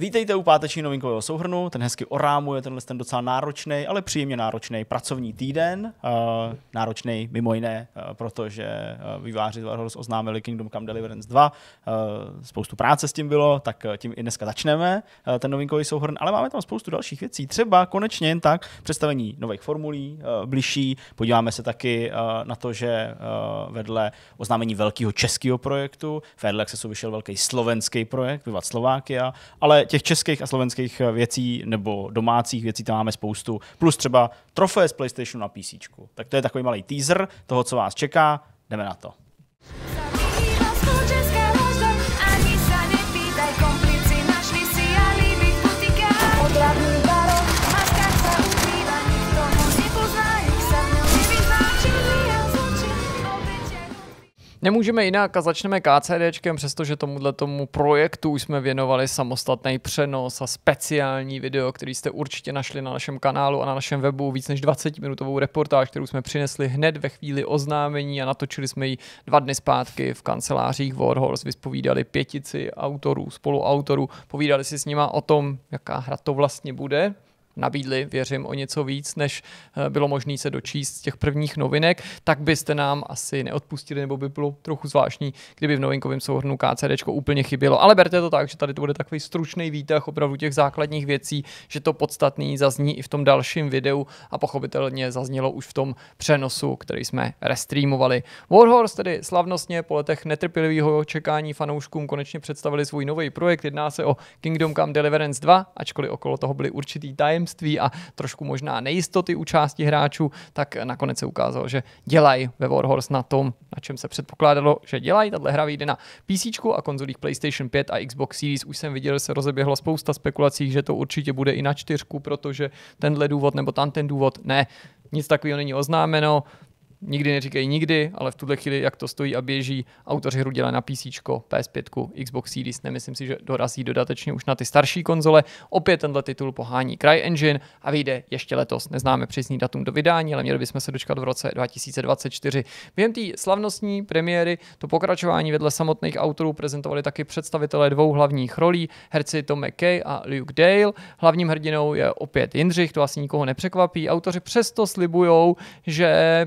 Vítejte u páteční novinkového souhrnu, ten hezky orámuje tenhle ten docela náročný, ale příjemně náročný pracovní týden. Uh, náročný mimo jiné, uh, protože uh, výváři z oznámili Kingdom Come Deliverance 2. Uh, spoustu práce s tím bylo, tak tím i dneska začneme ten novinkový souhrn, ale máme tam spoustu dalších věcí. Třeba konečně jen tak představení nových formulí uh, bližší. Podíváme se taky na to, že vedle oznámení velkého českého projektu, jak se vyšel velký slovenský projekt, Vyvat Slovákia, ale těch českých a slovenských věcí nebo domácích věcí tam máme spoustu, plus třeba trofeje z PlayStationu na PC. Tak to je takový malý teaser toho, co vás čeká. Jdeme na to. Nemůžeme jinak a začneme KCDčkem, přestože tomuhle tomu projektu už jsme věnovali samostatný přenos a speciální video, který jste určitě našli na našem kanálu a na našem webu, víc než 20 minutovou reportáž, kterou jsme přinesli hned ve chvíli oznámení a natočili jsme ji dva dny zpátky v kancelářích Warhorse, vyspovídali pětici autorů, spoluautorů, povídali si s nima o tom, jaká hra to vlastně bude, nabídli, věřím, o něco víc, než eh, bylo možné se dočíst z těch prvních novinek, tak byste nám asi neodpustili, nebo by bylo trochu zvláštní, kdyby v novinkovém souhrnu KCD úplně chybělo. Ale berte to tak, že tady to bude takový stručný výtah opravdu těch základních věcí, že to podstatný zazní i v tom dalším videu a pochopitelně zaznělo už v tom přenosu, který jsme restreamovali. Warhorse tedy slavnostně po letech netrpělivého čekání fanouškům konečně představili svůj nový projekt. Jedná se o Kingdom Come Deliverance 2, ačkoliv okolo toho byly určitý tajem tajemství a trošku možná nejistoty u části hráčů, tak nakonec se ukázalo, že dělají ve Warhorse na tom, na čem se předpokládalo, že dělají. Tahle hra vyjde na PC a konzolích PlayStation 5 a Xbox Series. Už jsem viděl, že se rozeběhlo spousta spekulací, že to určitě bude i na čtyřku, protože tenhle důvod nebo tam ten důvod ne. Nic takového není oznámeno nikdy neříkají nikdy, ale v tuhle chvíli, jak to stojí a běží, autoři hru dělají na PC, PS5, Xbox Series, nemyslím si, že dorazí dodatečně už na ty starší konzole. Opět tenhle titul pohání CryEngine a vyjde ještě letos. Neznáme přesný datum do vydání, ale měli bychom se dočkat v roce 2024. Během té slavnostní premiéry to pokračování vedle samotných autorů prezentovali taky představitelé dvou hlavních rolí, herci Tom McKay a Luke Dale. Hlavním hrdinou je opět Jindřich, to asi nikoho nepřekvapí. Autoři přesto slibují, že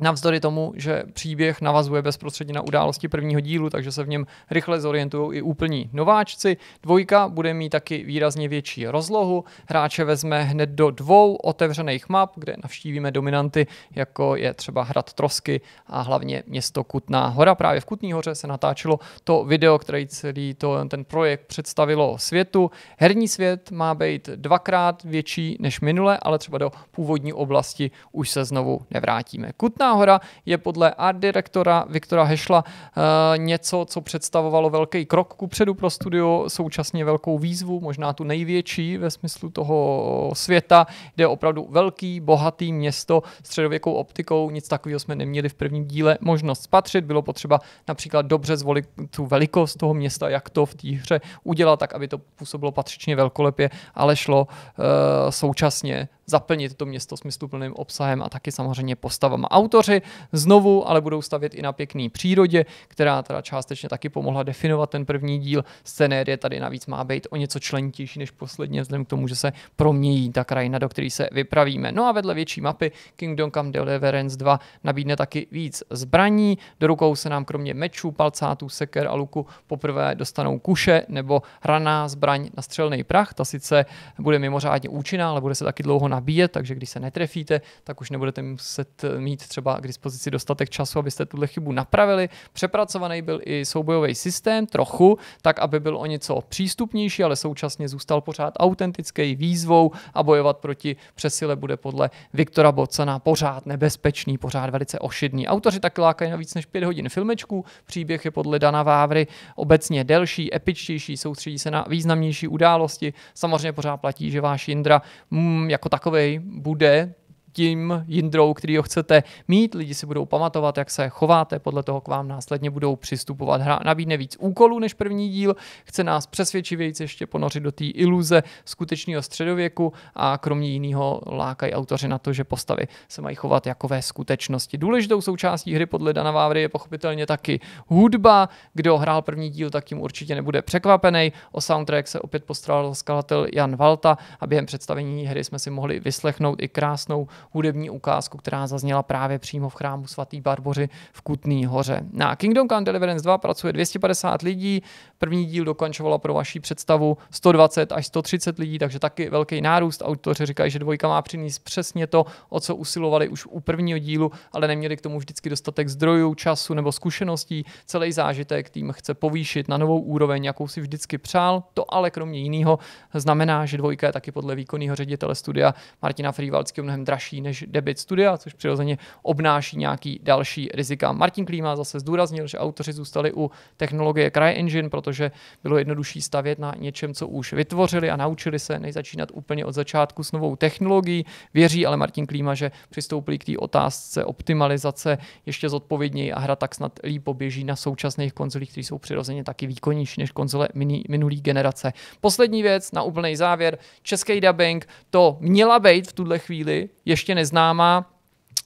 Navzdory tomu, že příběh navazuje bezprostředně na události prvního dílu, takže se v něm rychle zorientují i úplní nováčci. Dvojka bude mít taky výrazně větší rozlohu. Hráče vezme hned do dvou otevřených map, kde navštívíme dominanty, jako je třeba hrad Trosky a hlavně město Kutná hora. Právě v Kutný hoře se natáčelo to video, který celý to, ten projekt představilo světu. Herní svět má být dvakrát větší než minule, ale třeba do původní oblasti už se znovu nevrátíme. Kutná hora je podle art direktora Viktora Hešla uh, něco, co představovalo velký krok kupředu pro studio, současně velkou výzvu, možná tu největší ve smyslu toho světa. Jde opravdu velký, bohatý město středověkou optikou, nic takového jsme neměli v prvním díle možnost spatřit. Bylo potřeba například dobře zvolit tu velikost toho města, jak to v té hře udělat, tak aby to působilo patřičně velkolepě, ale šlo uh, současně zaplnit to město smysluplným obsahem a taky samozřejmě postavama. Autoři znovu ale budou stavět i na pěkný přírodě, která teda částečně taky pomohla definovat ten první díl. Scenérie tady navíc má být o něco členitější než posledně, vzhledem k tomu, že se promění ta krajina, do které se vypravíme. No a vedle větší mapy Kingdom Come Deliverance 2 nabídne taky víc zbraní. Do rukou se nám kromě mečů, palcátů, seker a luku poprvé dostanou kuše nebo hraná zbraň na střelný prach. Ta sice bude mimořádně účinná, ale bude se taky dlouho nabíjet, takže když se netrefíte, tak už nebudete muset mít třeba k dispozici dostatek času, abyste tuhle chybu napravili. Přepracovaný byl i soubojový systém trochu, tak aby byl o něco přístupnější, ale současně zůstal pořád autentický výzvou a bojovat proti přesile bude podle Viktora Bocana pořád nebezpečný, pořád velice ošidný. Autoři tak lákají na víc než 5 hodin filmečků, příběh je podle Dana Vávry obecně delší, epičtější, soustředí se na významnější události. Samozřejmě pořád platí, že váš Jindra mm, jako takový bude tím Jindrou, který ho chcete mít. Lidi si budou pamatovat, jak se chováte, podle toho k vám následně budou přistupovat. Hra nabídne víc úkolů než první díl, chce nás přesvědčivěji ještě ponořit do té iluze skutečného středověku a kromě jiného lákají autoři na to, že postavy se mají chovat jako ve skutečnosti. Důležitou součástí hry podle Dana Vávry je pochopitelně taky hudba. Kdo hrál první díl, tak tím určitě nebude překvapený. O soundtrack se opět postaral skladatel Jan Valta a během představení hry jsme si mohli vyslechnout i krásnou hudební ukázku, která zazněla právě přímo v chrámu svatý Barboři v Kutný hoře. Na Kingdom Come Deliverance 2 pracuje 250 lidí, první díl dokončovala pro vaši představu 120 až 130 lidí, takže taky velký nárůst. Autoři říkají, že dvojka má přinést přesně to, o co usilovali už u prvního dílu, ale neměli k tomu vždycky dostatek zdrojů, času nebo zkušeností. Celý zážitek tým chce povýšit na novou úroveň, jakou si vždycky přál. To ale kromě jiného znamená, že dvojka je taky podle výkonného ředitele studia Martina Frývalského mnohem dražší než debit studia, což přirozeně obnáší nějaký další rizika. Martin Klíma zase zdůraznil, že autoři zůstali u technologie CryEngine, protože bylo jednodušší stavět na něčem, co už vytvořili a naučili se, než začínat úplně od začátku s novou technologií. Věří ale Martin Klíma, že přistoupili k té otázce optimalizace ještě zodpovědněji a hra tak snad líp poběží na současných konzolích, které jsou přirozeně taky výkonnější než konzole minulý generace. Poslední věc na úplný závěr. Český dubbing to měla být v tuhle chvíli ještě neznámá,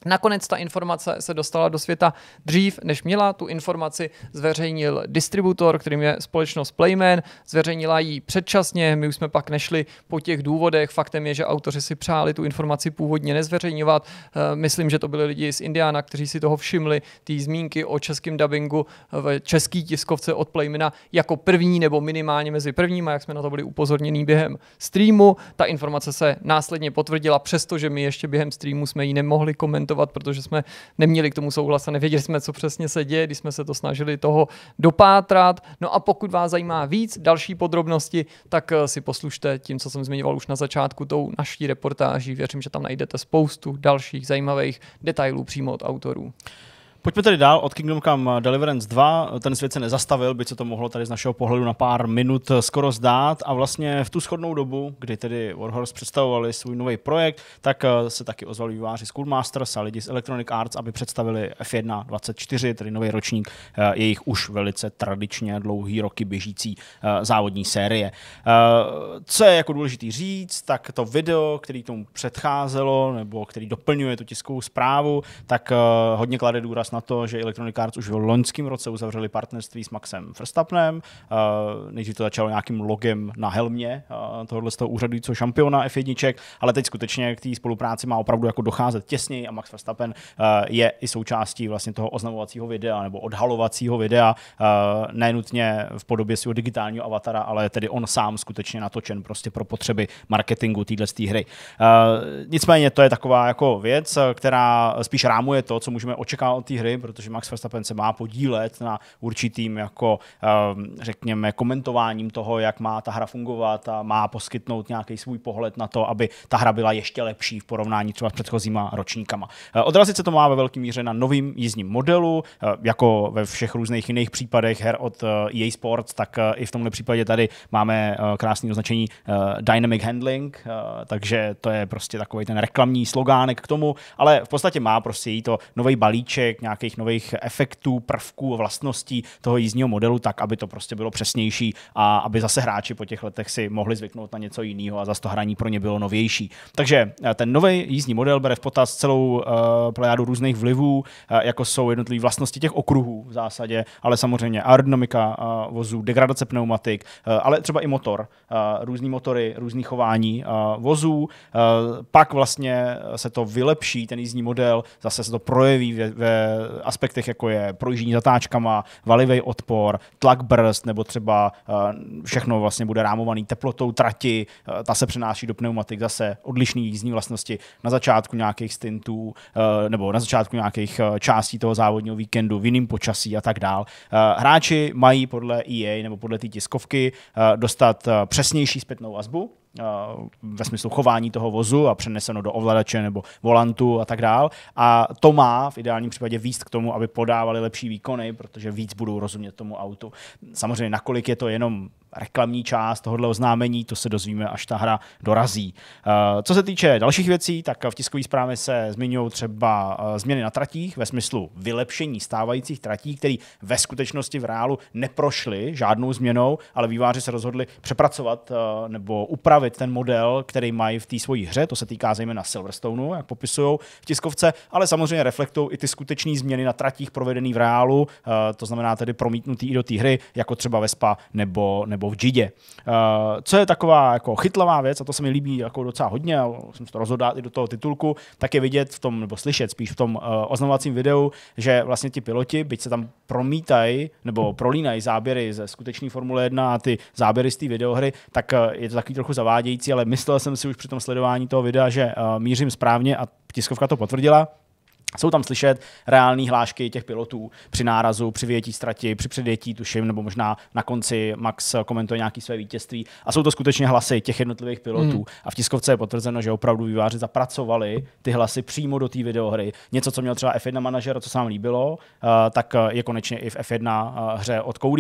Nakonec ta informace se dostala do světa dřív, než měla. Tu informaci zveřejnil distributor, kterým je společnost Playman. Zveřejnila ji předčasně, my už jsme pak nešli po těch důvodech. Faktem je, že autoři si přáli tu informaci původně nezveřejňovat. Eh, myslím, že to byli lidi z Indiana, kteří si toho všimli, ty zmínky o českém dubbingu v český tiskovce od Playmana jako první nebo minimálně mezi prvníma, jak jsme na to byli upozorněni během streamu. Ta informace se následně potvrdila, přestože my ještě během streamu jsme ji nemohli komentovat komentovat, protože jsme neměli k tomu souhlas a nevěděli jsme, co přesně se děje, když jsme se to snažili toho dopátrat. No a pokud vás zajímá víc další podrobnosti, tak eh, si poslušte tím, co jsem zmiňoval už na začátku, tou naší reportáží. Věřím, že tam najdete spoustu dalších zajímavých detailů přímo od autorů. Pojďme tedy dál od Kingdom Come Deliverance 2. Ten svět se nezastavil, by se to mohlo tady z našeho pohledu na pár minut skoro zdát. A vlastně v tu schodnou dobu, kdy tedy Warhorse představovali svůj nový projekt, tak eh, se taky ozvali výváři Schoolmasters a lidi z Electronic Arts, aby představili F1 24, tedy nový ročník eh, jejich už velice tradičně dlouhý roky běžící eh, závodní série. Co je jako důležitý říct, tak to video, který tomu předcházelo, nebo který doplňuje tu tiskovou zprávu, tak hodně klade důraz na to, že Electronic Arts už v loňském roce uzavřeli partnerství s Maxem Verstappenem. Uh, nejdřív to začalo nějakým logem na helmě uh, tohohle z toho úřadujícího šampiona F1, ale teď skutečně k té spolupráci má opravdu jako docházet těsněji a Max Verstappen uh, je i součástí vlastně toho oznamovacího videa nebo odhalovacího videa, nenutně v podobě svého digitálního avatara, ale tedy on sám skutečně natočen prostě pro potřeby marketingu téhle hry. Nicméně to je taková jako věc, která spíš rámuje to, co můžeme očekávat od té hry, protože Max Verstappen se má podílet na určitým jako, ehm, řekněme, komentováním toho, jak má ta hra fungovat a má poskytnout nějaký svůj pohled na to, aby ta hra byla ještě lepší v porovnání třeba s předchozíma ročníkama. Eh, odrazit se to má ve velké míře na novým jízdním modelu, eh, jako ve všech různých jiných případech her od EA Sports, tak eh, i v tomhle případě tady máme krásné označení Dynamic Handling, takže to je prostě takový ten reklamní slogánek k tomu, ale v podstatě má prostě jí to nový balíček, nějakých nových efektů, prvků, vlastností toho jízdního modelu, tak aby to prostě bylo přesnější a aby zase hráči po těch letech si mohli zvyknout na něco jiného a zase to hraní pro ně bylo novější. Takže eh, ten nový jízdní model bere v potaz celou uh, plejádu různých vlivů, uh, jako jsou jednotlivé vlastnosti těch okruhů v zásadě, ale samozřejmě aerodynamika uh, vozů, degradace pneumatik, uh, ale třeba i motor, uh, různý motory, různý chování uh, vozů. Uh, pak vlastně se to vylepší, ten jízdní model, zase se to projeví ve, ve aspektech, jako je projíždění zatáčkama, valivý odpor, tlak brzd, nebo třeba eh, všechno vlastně bude rámovaný teplotou trati, eh, ta se přenáší do pneumatik, zase odlišný jízdní vlastnosti na začátku nějakých stintů, eh, nebo na začátku nějakých částí toho závodního víkendu, v jiném počasí a tak dál. Hráči mají podle EA nebo podle té tiskovky dostat přesnější zpětnou vazbu, ve smyslu chování toho vozu a přeneseno do ovladače nebo volantu a tak dál. A to má v ideálním případě výst k tomu, aby podávali lepší výkony, protože víc budou rozumět tomu autu. Samozřejmě, nakolik je to jenom reklamní část tohohle oznámení, to se dozvíme, až ta hra dorazí. Co se týče dalších věcí, tak v tiskové zprávě se zmiňují třeba změny na tratích ve smyslu vylepšení stávajících tratí, které ve skutečnosti v reálu neprošly žádnou změnou, ale výváři se rozhodli přepracovat nebo upravit ten model, který mají v té svojí hře. To se týká zejména Silverstoneu, jak popisují v tiskovce, ale samozřejmě reflektují i ty skutečné změny na tratích provedený v reálu, to znamená tedy promítnutý i do té hry, jako třeba Vespa nebo, nebo v Jidě. Co je taková jako chytlavá věc, a to se mi líbí jako docela hodně, a jsem to rozhodl i do toho titulku, tak je vidět v tom, nebo slyšet spíš v tom oznamovacím videu, že vlastně ti piloti, byť se tam promítají nebo prolínají záběry ze skutečné Formule 1 a ty záběry z té videohry, tak je to takový trochu zavádějící, ale myslel jsem si už při tom sledování toho videa, že mířím správně a tiskovka to potvrdila. Jsou tam slyšet reální hlášky těch pilotů při nárazu, při vyjetí ztrati, při předjetí, tuším, nebo možná na konci Max komentuje nějaký své vítězství. A jsou to skutečně hlasy těch jednotlivých pilotů. Mm. A v tiskovce je potvrzeno, že opravdu výváři zapracovali ty hlasy přímo do té videohry. Něco, co měl třeba F1 manažer, co se nám líbilo, uh, tak je konečně i v F1 uh, hře od. Uh,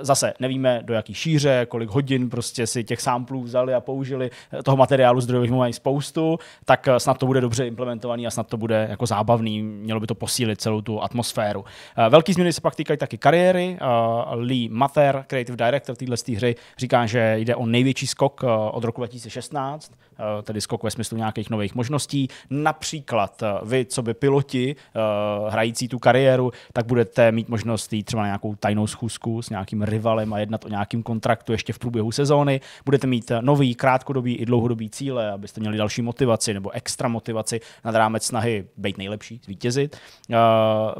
zase nevíme, do jaký šíře, kolik hodin prostě si těch samplů vzali a použili. Toho materiálu zdrojových mají spoustu, tak snad to bude dobře implementovaný a snad to bude jako zábavný správný, mělo by to posílit celou tu atmosféru. Eh, velký změny se pak týkají taky kariéry. Eh, Lee Mather, creative director téhle hry, říká, že jde o největší skok eh, od roku 2016, tedy skok ve smyslu nějakých nových možností. Například vy, co by piloti hrající tu kariéru, tak budete mít možnost jít třeba na nějakou tajnou schůzku s nějakým rivalem a jednat o nějakým kontraktu ještě v průběhu sezóny. Budete mít nový krátkodobý i dlouhodobý cíle, abyste měli další motivaci nebo extra motivaci nad rámec snahy být nejlepší zvítězit.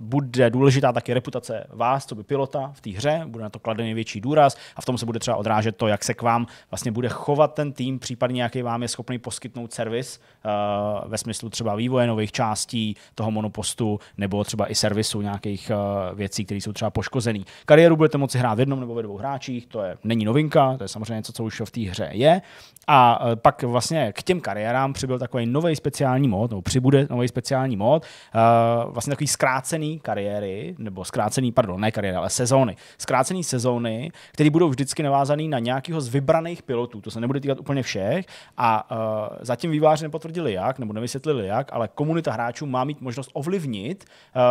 Bude důležitá taky reputace vás, co by pilota v té hře, bude na to kladený větší důraz a v tom se bude třeba odrážet to, jak se k vám vlastně bude chovat ten tým, případně jaký vám je schopný poskytnout servis uh, ve smyslu třeba vývoje nových částí toho monopostu nebo třeba i servisu nějakých uh, věcí, které jsou třeba poškozený. Kariéru budete moci hrát v jednom nebo ve dvou hráčích, to je není novinka, to je samozřejmě něco, co už v té hře je. A pak vlastně k těm kariérám přibyl takový nový speciální mod, nebo přibude nový speciální mod, uh, vlastně takový zkrácený kariéry, nebo zkrácený, pardon, ne kariéry, ale sezóny. Zkrácený sezóny, které budou vždycky navázaný na nějakého z vybraných pilotů. To se nebude týkat úplně všech. A uh, zatím výváři nepotvrdili jak, nebo nevysvětlili jak, ale komunita hráčů má mít možnost ovlivnit, uh,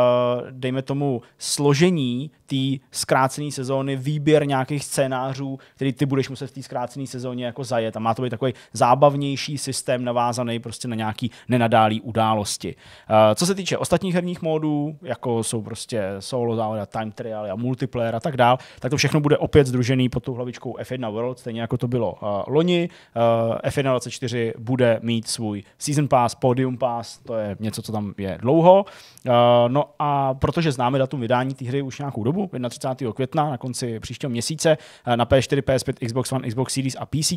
dejme tomu, složení té zkrácené sezóny, výběr nějakých scénářů, který ty budeš muset v té zkrácené sezóně jako zajet. A má to být takový zábavnější systém navázaný prostě na nějaký nenadálý události. Uh, co se týče ostatních herních módů, jako jsou prostě solo závody, time trial a multiplayer a tak dál, tak to všechno bude opět združený pod tou hlavičkou F1 World, stejně jako to bylo loni. Uh, F1 24 bude mít svůj Season Pass, Podium Pass, to je něco, co tam je dlouho. Uh, no a protože známe datum vydání té hry už nějakou dobu, 31. května na konci příštího měsíce uh, na PS4, PS5, Xbox One, Xbox Series a PC,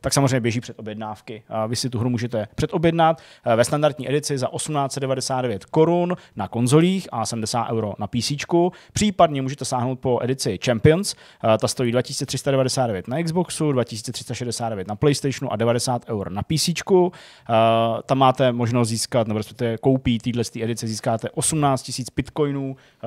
tak samozřejmě běží před objednávky. Uh, vy si tu hru můžete předobjednat ve standardní edici za 1899 korun na konzolích a 70 euro na PC. Případně můžete sáhnout po edici Champions, eh, ta stojí 2399 na Xboxu, 2369 na PlayStationu a 90 eur na PC. Eh, tam máte možnost získat, nebo respektive koupí téhle edice, získáte 18 000 bitcoinů, eh,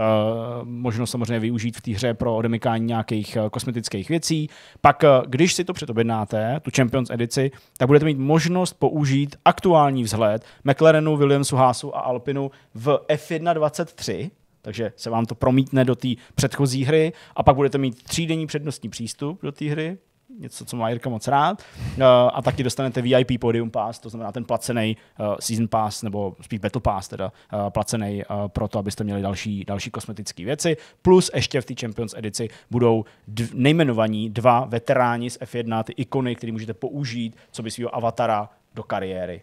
možnost samozřejmě využít v té hře pro odemykání nějakých kosmetických věcí. Pak, když si to předobjednáte, tu Champions edici, tak budete mít možnost použít aktuální vzhled McLarenu, Williamsu, Haasu a Alpinu v F1 23, takže se vám to promítne do té předchozí hry a pak budete mít třídenní přednostní přístup do té hry, něco, co má Jirka moc rád. Uh, a taky dostanete VIP Podium Pass, to znamená ten placený uh, Season Pass, nebo spíš Battle Pass, teda uh, placený uh, pro to, abyste měli další, další kosmetické věci. Plus ještě v té Champions edici budou dv, nejmenovaní dva veteráni z F1, ty ikony, které můžete použít, co by svého avatara do kariéry.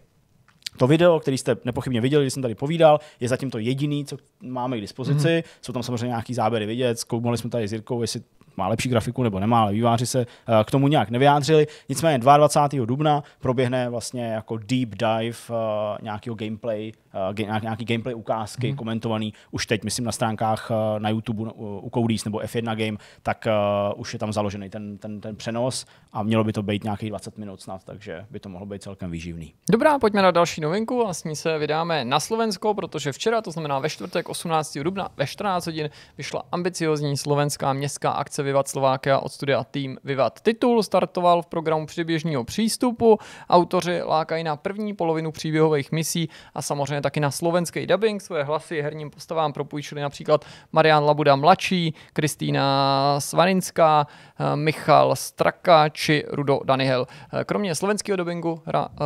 To video, který jste nepochybně viděli, když jsem tady povídal, je zatím to jediný, co máme k dispozici. Mm. Jsou tam samozřejmě nějaký záběry vidět, zkoumali jsme tady s Jirkou, jestli má lepší grafiku nebo nemá, ale výváři se eh, k tomu nějak nevyjádřili. Nicméně 22. dubna proběhne vlastně jako deep dive uh, nějakého gameplay, uh, nějaký gameplay ukázky hmm. komentovaný už teď, myslím, na stránkách na YouTube u Cody's nebo F1 Game, tak už je tam založený ten, ten, ten přenos a mělo by to být nějakých 20 minut snad, takže by to mohlo být celkem výživný. Dobrá, pojďme na další novinku a s ní se vydáme na Slovensko, protože včera, to znamená ve čtvrtek 18. dubna ve 14 hodin, vyšla ambiciozní slovenská městská akce Vivat Slovákia od studia Team Vivat. Titul startoval v programu předběžního přístupu. Autoři lákají na první polovinu příběhových misí a samozřejmě taky na slovenský dubbing. Svoje hlasy herním postavám propůjčili například Marian Labuda mladší, Kristýna Svaninská, eh, Michal Straka či Rudo Daniel. Eh, kromě slovenského dubbingu hra uh,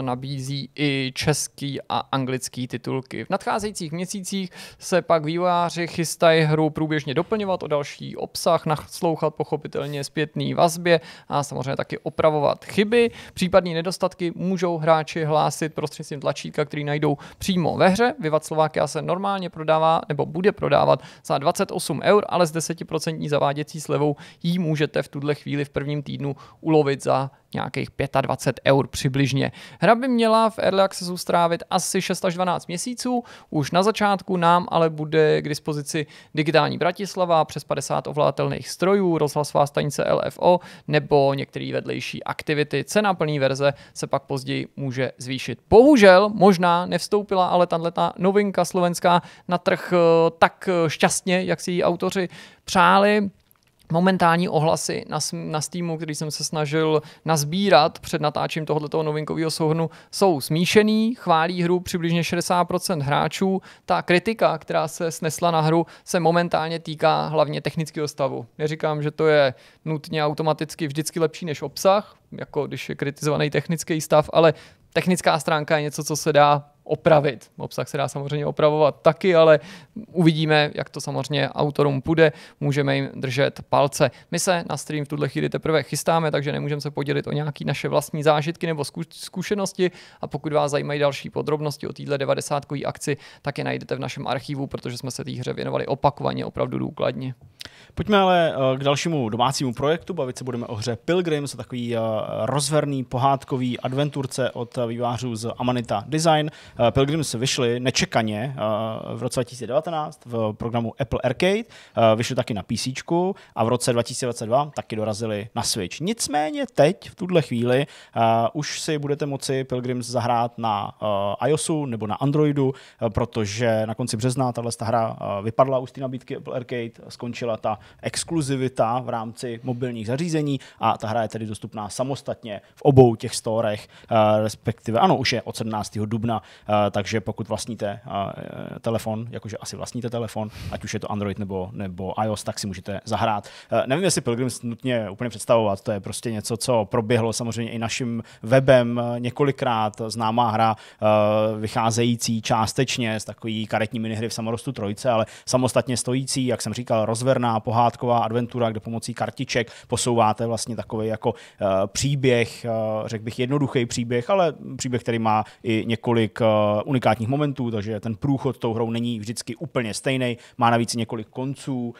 nabízí i český a anglický titulky. V nadcházejících měsících se pak vývojáři chystají hru průběžně doplňovat o další obsah, naslouchat pochopitelně zpětný vazbě a samozřejmě taky opravovat chyby. Případní nedostatky můžou hráči hlásit prostřednictvím tlačítka, který najdou přímo ve hře. Vivat Slovakia se normálně prodává nebo bude prodávat za 28 eur, ale s 10% zaváděcí slevou ji můžete v tuhle chvíli v prvním týdnu ulovit za nějakých 25 eur přibližně. Hra by měla v Early Accessu strávit asi 6 až 12 měsíců, už na začátku nám ale bude k dispozici digitální Bratislava, přes 50 ovládatelných strojů, rozhlasová stanice LFO nebo některé vedlejší aktivity. Cena plný verze se pak později může zvýšit. Bohužel možná nevstoupila ale tato novinka slovenská na trh eh, tak šťastně, jak si ji autoři přáli momentální ohlasy na, na Steamu, který jsem se snažil nazbírat před natáčím tohoto novinkového souhrnu, jsou smíšený, chválí hru přibližně 60% hráčů. Ta kritika, která se snesla na hru, se momentálně týká hlavně technického stavu. Neříkám, že to je nutně automaticky vždycky lepší než obsah, jako když je kritizovaný technický stav, ale technická stránka je něco, co se dá opravit. Obsah se dá samozřejmě opravovat taky, ale uvidíme, jak to samozřejmě autorům půjde. Můžeme jim držet palce. My se na stream v tuhle chvíli teprve chystáme, takže nemůžeme se podělit o nějaké naše vlastní zážitky nebo zkušenosti. A pokud vás zajímají další podrobnosti o téhle 90 akci, tak je najdete v našem archivu, protože jsme se té hře věnovali opakovaně, opravdu důkladně. Pojďme ale eh, k dalšímu domácímu projektu. Bavit se budeme o hře Pilgrims, takový eh, rozverný pohádkový adventurce od vývářů z Amanita Design. Eh, Pilgrims vyšly nečekaně v roce 2019 v programu Apple Arcade, vyšly taky na PC a v roce 2022 taky dorazili na Switch. Nicméně teď, v tuhle chvíli, už si budete moci Pilgrims zahrát na iOSu nebo na Androidu, protože na konci března tahle hra vypadla už z té nabídky Apple Arcade, skončila ta exkluzivita v rámci mobilních zařízení a ta hra je tedy dostupná samostatně v obou těch storech, eh, respektive ano, už je od 17. dubna, eh, takže pokud vlastníte eh, telefon, jakože asi vlastníte telefon, ať už je to Android nebo, nebo iOS, tak si můžete zahrát. Nevím, jestli Pilgrims nutně úplně představovat, to je prostě něco, co proběhlo samozřejmě i naším webem několikrát, známá hra, vycházející částečně z takový karetní minihry v samorostu trojce, ale samostatně stojící, jak jsem říkal, rozverná, pohádková adventura, kde pomocí kartiček posouváte vlastně takový jako příběh, řekl bych jednoduchý příběh, ale příběh, který má i několik unikátních momentů, takže ten průchod tou hrou není vždycky úplně stejný, má navíc několik konců, uh,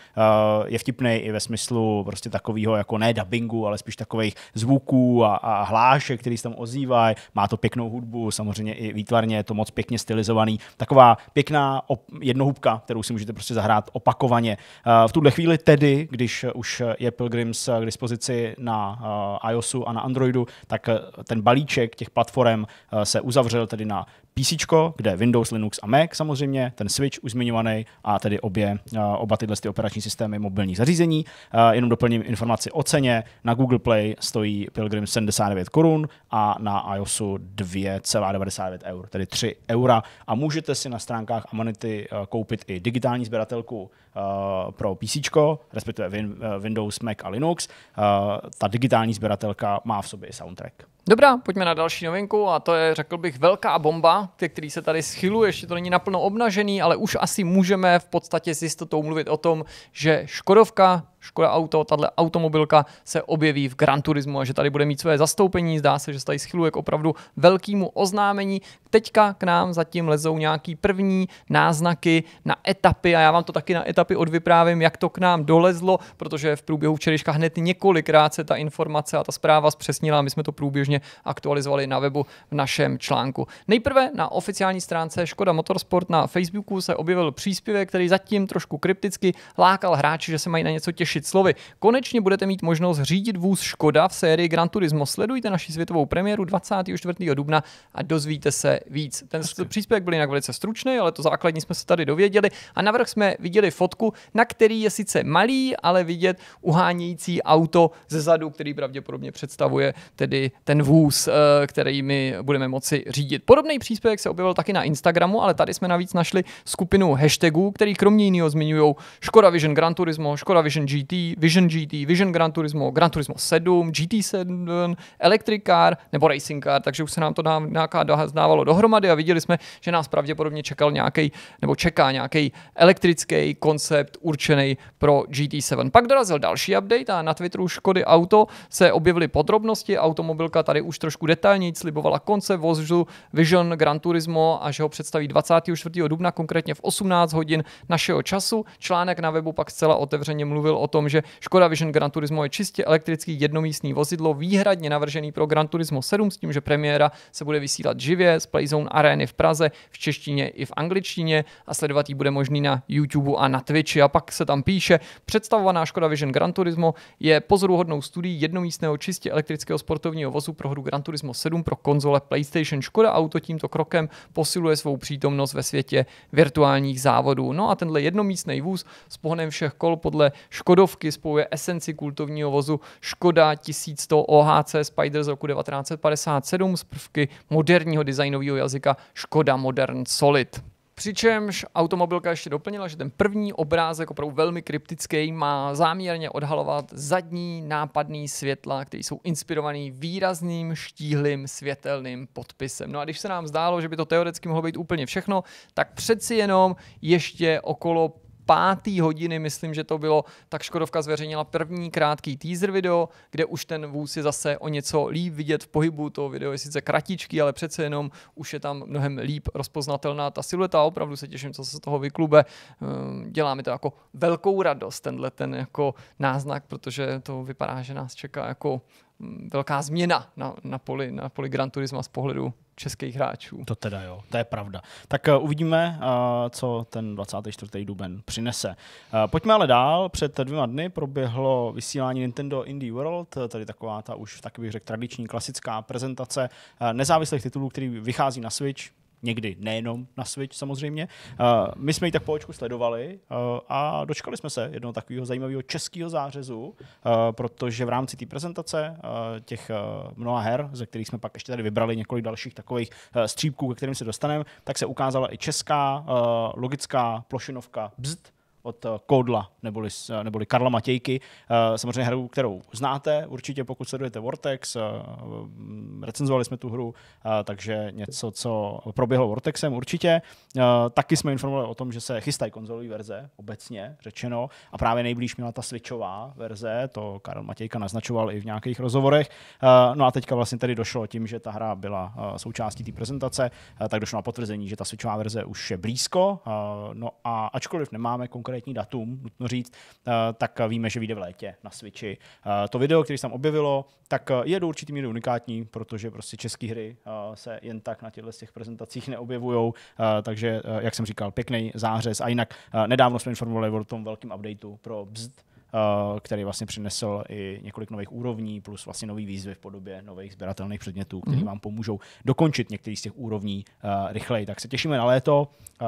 je vtipný i ve smyslu prostě takového jako ne dubbingu, ale spíš takových zvuků a, a hlášek, který se tam ozývají, má to pěknou hudbu, samozřejmě i výtvarně je to moc pěkně stylizovaný, taková pěkná op- jednohubka, kterou si můžete prostě zahrát opakovaně. Uh, v tuhle chvíli tedy, když už je Pilgrims k dispozici na uh, iOSu a na Androidu, tak ten balíček těch platform se uzavřel tedy na PC, kde Windows, Linux a Mac samozřejmě, ten Switch už zmiňovaný a tedy obě, oba tyhle ty operační systémy mobilních zařízení. Jenom doplním informaci o ceně. Na Google Play stojí Pilgrim 79 korun a na iOSu 2,99 eur, tedy 3 eura. A můžete si na stránkách Amanity koupit i digitální sběratelku pro PC, respektive Windows, Mac a Linux. Ta digitální sběratelka má v sobě i soundtrack. Dobrá, pojďme na další novinku a to je, řekl bych, velká bomba, který se tady schyluje, ještě to není naplno obnažený, ale už asi můžeme v podstatě s jistotou mluvit o tom, že Škodovka Škoda Auto, tahle automobilka se objeví v Gran Turismo a že tady bude mít své zastoupení. Zdá se, že se tady schyluje k opravdu velkému oznámení. Teďka k nám zatím lezou nějaký první náznaky na etapy a já vám to taky na etapy odvyprávím, jak to k nám dolezlo, protože v průběhu včerejška hned několikrát se ta informace a ta zpráva zpřesnila. My jsme to průběžně aktualizovali na webu v našem článku. Nejprve na oficiální stránce Škoda Motorsport na Facebooku se objevil příspěvek, který zatím trošku krypticky lákal hráči, že se mají na něco těšit zjednodušit slovy. Konečně budete mít možnost řídit vůz Škoda v sérii Gran Turismo. Sledujte naši světovou premiéru 24. dubna a dozvíte se víc. Ten Hezky. příspěvek byl jinak velice stručný, ale to základní jsme se tady dověděli. A navrh jsme viděli fotku, na který je sice malý, ale vidět uhánějící auto ze zadu, který pravděpodobně představuje tedy ten vůz, eh, který my budeme moci řídit. Podobný příspěvek se objevil taky na Instagramu, ale tady jsme navíc našli skupinu hashtagů, který kromě jiného zmiňují Škoda Vision Gran Turismo, Škoda Vision GT, Vision GT, Vision Gran Turismo, Gran Turismo 7, GT7, Electric Car nebo Racing Car, takže už se nám to nějaká dávalo dohromady a viděli jsme, že nás pravděpodobně čekal nějaký nebo čeká nějaký elektrický koncept určený pro GT7. Pak dorazil další update a na Twitteru Škody Auto se objevily podrobnosti. Automobilka tady už trošku detailněji slibovala koncept vozu Vision Gran Turismo a že ho představí 24. dubna, konkrétně v 18 hodin našeho času. Článek na webu pak zcela otevřeně mluvil o tom, že Škoda Vision Gran Turismo je čistě elektrický jednomístný vozidlo, výhradně navržený pro Gran Turismo 7 s tím, že premiéra se bude vysílat živě z Playzone Areny v Praze, v češtině i v angličtině a sledovat ji bude možný na YouTube a na Twitchi. A pak se tam píše, představovaná Škoda Vision Gran Turismo je pozoruhodnou studií jednomístného čistě elektrického sportovního vozu pro hru Gran Turismo 7 pro konzole PlayStation. Škoda Auto tímto krokem posiluje svou přítomnost ve světě virtuálních závodů. No a tenhle jednomístný vůz s pohonem všech kol podle Škodovky spojuje esenci kultovního vozu Škoda 1100 OHC Spider z roku 1957 z prvky moderního designového jazyka Škoda Modern Solid. Přičemž automobilka ještě doplnila, že ten první obrázek, opravdu velmi kryptický, má záměrně odhalovat zadní nápadný světla, které jsou inspirovaný výrazným štíhlým světelným podpisem. No a když se nám zdálo, že by to teoreticky mohlo být úplně všechno, tak přeci jenom ještě okolo pátý hodiny, myslím, že to bylo, tak Škodovka zveřejnila první krátký teaser video, kde už ten vůz je zase o něco líp vidět v pohybu. To video je sice kratičký, ale přece jenom už je tam mnohem líp rozpoznatelná ta silueta. Opravdu se těším, co se z toho vyklube. Ehm, dělá mi to jako velkou radost, tenhle ten jako náznak, protože to vypadá, že nás čeká jako velká změna na, na, poli, na poli Gran Turisma z pohledu českých hráčů. To teda jo, to je pravda. Tak uh, uvidíme, uh, co ten 24. duben přinese. Uh, pojďme ale dál. Před dvěma dny proběhlo vysílání Nintendo Indie World, tady taková ta už, tak bych řekl, tradiční klasická prezentace nezávislých titulů, který vychází na Switch někdy, nejenom na Switch samozřejmě. Uh, my jsme ji tak po očku sledovali uh, a dočkali jsme se jednoho takového zajímavého českého zářezu, uh, protože v rámci té prezentace těch mnoha her, ze kterých jsme pak ještě tady vybrali několik dalších takových střípků, ke kterým se dostaneme, tak se ukázala i česká logická plošinovka Bzd, od eh, Kodla, neboli, eh, neboli Karla Matějky. Eh, samozřejmě hru, kterou znáte, určitě pokud sledujete Vortex, recenzovali jsme tu hru, takže něco, co proběhlo Vortexem určitě. Taky jsme informovali o tom, že se chystají konzolové verze, obecně řečeno, a právě nejblíž měla ta switchová verze, to Karl Matějka naznačoval i v nějakých rozhovorech. No a teďka vlastně tady došlo tím, že ta hra byla součástí té prezentace, tak došlo na potvrzení, že ta switchová verze už je blízko. No a ačkoliv nemáme konkrétně konkrétní datum, nutno říct, eh, tak víme, že vyjde v létě na Switchi. Eh, to video, které se tam objevilo, tak eh, je do určitý míry unikátní, protože prostě české hry se jen tak na těchto těch prezentacích neobjevují, takže, jak jsem říkal, pěkný zářez. A jinak nedávno jsme informovali o tom velkém updateu pro Bzd, který vlastně přinesl i několik nových úrovní, plus vlastně nový výzvy v podobě nových sběratelných předmětů, které mm-hmm. vám pomůžou dokončit některý z těch úrovní uh, rychleji. Tak se těšíme na léto, uh,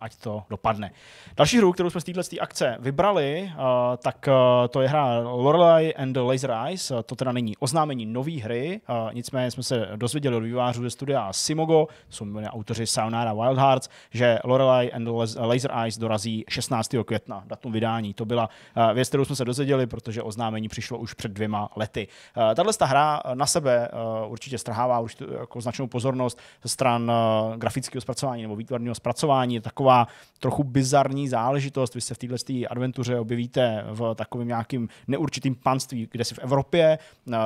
ať to dopadne. Další hru, kterou jsme z této akce vybrali, uh, tak uh, to je hra Lorelei and the Laser Eyes. To teda není oznámení nové hry, uh, nicméně jsme se dozvěděli od vývářů ze studia Simogo, jsou autoři Sayonara Wild Hearts, že Lorelei and the Laser Eyes dorazí 16. května, datum vydání. To byla uh, věc, kterou jsme se dozvěděli, protože oznámení přišlo už před dvěma lety. Eh, tahle hra na sebe eh, určitě strhává určitě jako značnou pozornost stran eh, grafického zpracování nebo výtvarného zpracování. Je taková trochu bizarní záležitost. Vy se v této adventuře objevíte v takovém nějakým neurčitým panství, kde si v Evropě.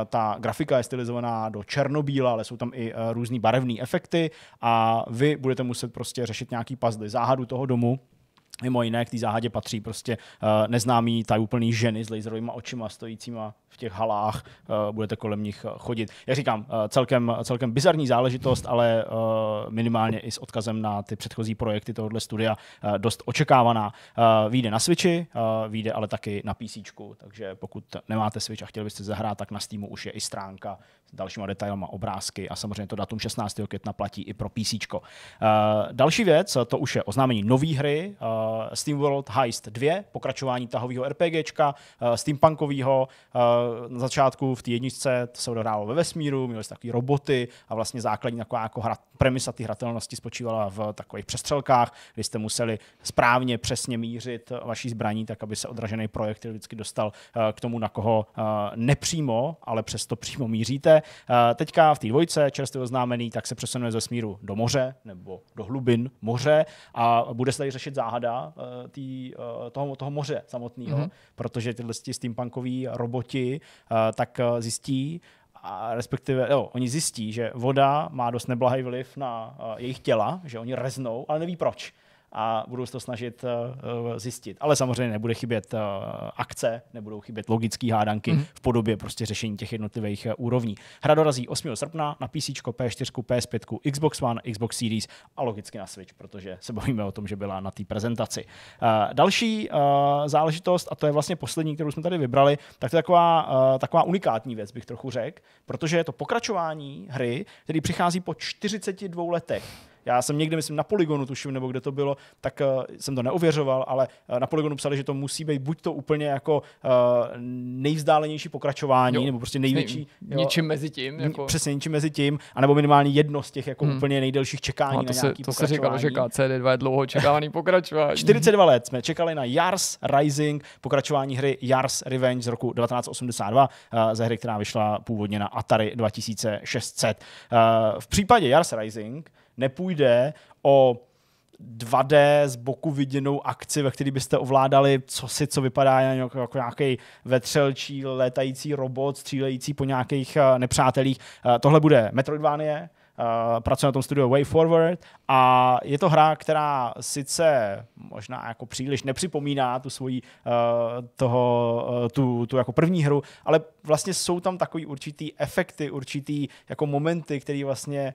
Ta grafika je stylizovaná do černobíla, ale jsou tam i různý barevné efekty a vy budete muset prostě řešit nějaký puzzle, záhadu toho domu Mimo jiné k té záhadě patří prostě uh, neznámý tajuplný ženy s laserovými očima stojícíma v těch halách, uh, budete kolem nich chodit. Jak říkám, uh, celkem, celkem bizarní záležitost, ale uh, minimálně i s odkazem na ty předchozí projekty tohohle studia uh, dost očekávaná. Uh, vyjde na Switchi, uh, vyjde ale taky na PC, takže pokud nemáte Switch a chtěli byste zahrát, tak na Steamu už je i stránka s dalšíma detailama, obrázky a samozřejmě to datum 16. května platí i pro PC. Uh, další věc, to už je oznámení nové hry, uh, SteamWorld Heist 2, pokračování tahového RPGčka, uh, steampunkového. Uh, na začátku v té jedničce to se odehrálo ve vesmíru, měli jste takové roboty a vlastně základní taková jako hra, premisa té hratelnosti spočívala v takových přestřelkách, kdy jste museli správně, přesně mířit vaší zbraní, tak aby se odražený projekt vždycky dostal k tomu, na koho nepřímo, ale přesto přímo míříte. Teďka v té dvojce, čerstvě oznámený, tak se přesunuje ze smíru do moře nebo do hlubin moře a bude se tady řešit záhada uh, tý, uh, toho, toho moře samotného, mm-hmm. protože tyhle steampunkoví roboti uh, tak zjistí, a respektive, jo, oni zjistí, že voda má dost neblahý vliv na uh, jejich těla, že oni reznou, ale neví proč a budou se to snažit uh, zjistit. Ale samozřejmě nebude chybět uh, akce, nebudou chybět logické hádanky mm. v podobě prostě řešení těch jednotlivých úrovní. Hra dorazí 8. srpna na PC, P4, PS5, Xbox One, Xbox Series a logicky na Switch, protože se bavíme o tom, že byla na té prezentaci. Další záležitost, a to je vlastně poslední, kterou jsme tady vybrali, tak to je taková, taková unikátní věc, bych trochu řekl, protože je to pokračování hry, který přichází po 42 letech. Já jsem někde, myslím, na Polygonu tuším, nebo kde to bylo, tak uh, jsem to neověřoval, ale uh, na Polygonu psali, že to musí být buď to úplně jako uh, nejvzdálenější pokračování, jo. nebo prostě největší. Jo, ničím mezi tím. Jako... Přesně ničím mezi tím, anebo minimálně jedno z těch jako hmm. úplně nejdelších čekání no, to na se, nějaký to se říkalo, že KCD2 je dlouho čekávaný pokračování. 42 let jsme čekali na Jars Rising, pokračování hry Jars Revenge z roku 1982, uh, ze hry, která vyšla původně na Atari 2600. Uh, v případě Jars Rising nepůjde o 2D z boku viděnou akci, ve které byste ovládali co si, co vypadá jako, jako nějaký vetřelčí létající robot, střílející po nějakých uh, nepřátelích. Uh, tohle bude Metroidvanie, Uh, pracuje na tom studiu Way Forward a je to hra, která sice možná jako příliš nepřipomíná tu svoji toho, tu, tu jako první hru, ale vlastně jsou tam takový určitý efekty, určitý jako momenty, které vlastně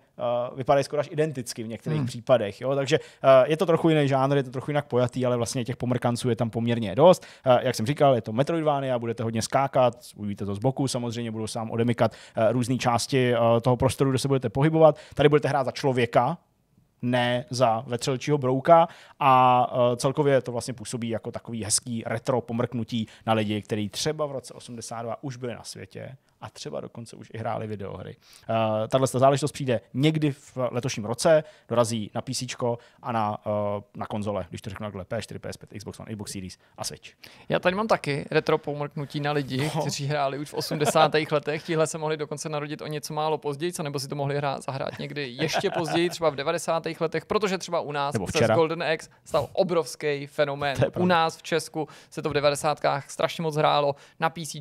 uh, vypadají skoro až identicky v některých hmm. případech. Jo? Takže uh, je to trochu jiný žánr, je to trochu jinak pojatý, ale vlastně těch pomrkanců je tam poměrně dost. Uh, jak jsem říkal, je to Metroidvania, budete hodně skákat, uvidíte to z boku, samozřejmě budou sám odemykat uh, různé části uh, toho prostoru, kde se budete pohybovat. Tady budete hrát za člověka, ne za vetřelčího brouka a uh, celkově to vlastně působí jako takový hezký retro pomrknutí na lidi, kteří třeba v roce 82 už byli na světě a třeba dokonce už i hráli videohry. Uh, Tahle záležitost přijde někdy v letošním roce, dorazí na PC a na, uh, na konzole, když to řeknu takhle, P4, PS5, Xbox One, Xbox Series a Switch. Já tady mám taky retro pomrknutí na lidi, no. kteří hráli už v 80. letech. Tihle se mohli dokonce narodit o něco málo později, nebo si to mohli hrát, zahrát někdy ještě později, třeba v 90. letech, protože třeba u nás se Golden X stal obrovský fenomén. U nás v Česku se to v 90. strašně moc hrálo na PC,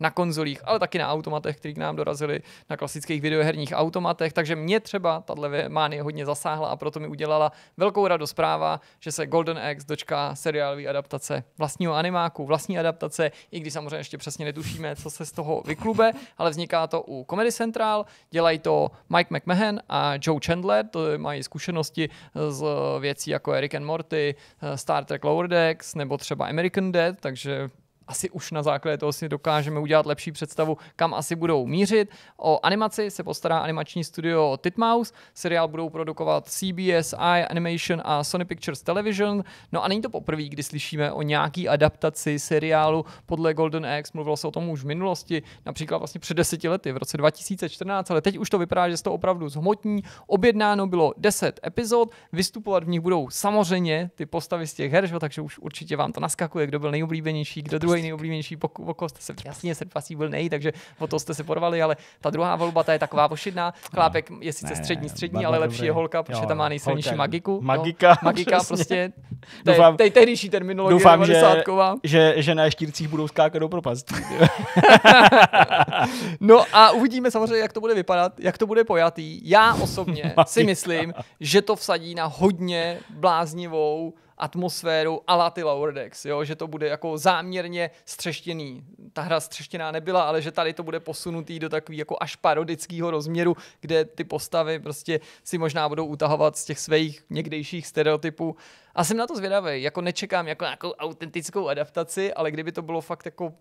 na konzolích, ale taky na automatech, které k nám dorazily, na klasických videoherních automatech, takže mě třeba tahle mánie hodně zasáhla a proto mi udělala velkou radost zpráva, že se Golden X dočká seriálové adaptace vlastního animáku, vlastní adaptace, i když samozřejmě ještě přesně netušíme, co se z toho vyklube, ale vzniká to u Comedy Central, dělají to Mike McMahon a Joe Chandler, to mají zkušenosti z věcí jako Eric and Morty, Star Trek Lower Decks nebo třeba American Dead, takže asi už na základě toho si dokážeme udělat lepší představu, kam asi budou mířit. O animaci se postará animační studio Titmouse, seriál budou produkovat CBS, I Animation a Sony Pictures Television. No a není to poprvé, kdy slyšíme o nějaký adaptaci seriálu podle Golden X, mluvilo se o tom už v minulosti, například vlastně před deseti lety, v roce 2014, ale teď už to vypadá, že se to opravdu zhmotní. Objednáno bylo 10 epizod, vystupovat v nich budou samozřejmě ty postavy z těch her, takže už určitě vám to naskakuje, kdo byl nejoblíbenější, kdo druhý nejoblíbenější pokol jste se jasně Srpasí byl nej, takže o to jste se porvali, ale ta druhá volba ta je taková pošidná. Chlápek je sice ne, střední, střední, ale lepší je holka, protože tam má nejsilnější holka. magiku. Magika. No, magika prostě. Doufám, tej, tehdejší terminologie doufám, že, že, že, na štírcích budou skákat do propastí. no a uvidíme samozřejmě, jak to bude vypadat, jak to bude pojatý. Já osobně si myslím, že to vsadí na hodně bláznivou atmosféru ala ty Lower Decks, jo? že to bude jako záměrně střeštěný. Ta hra střeštěná nebyla, ale že tady to bude posunutý do takový jako až parodického rozměru, kde ty postavy prostě si možná budou utahovat z těch svých někdejších stereotypů a jsem na to zvědavý, jako nečekám jako nějakou autentickou adaptaci, ale kdyby to bylo fakt jako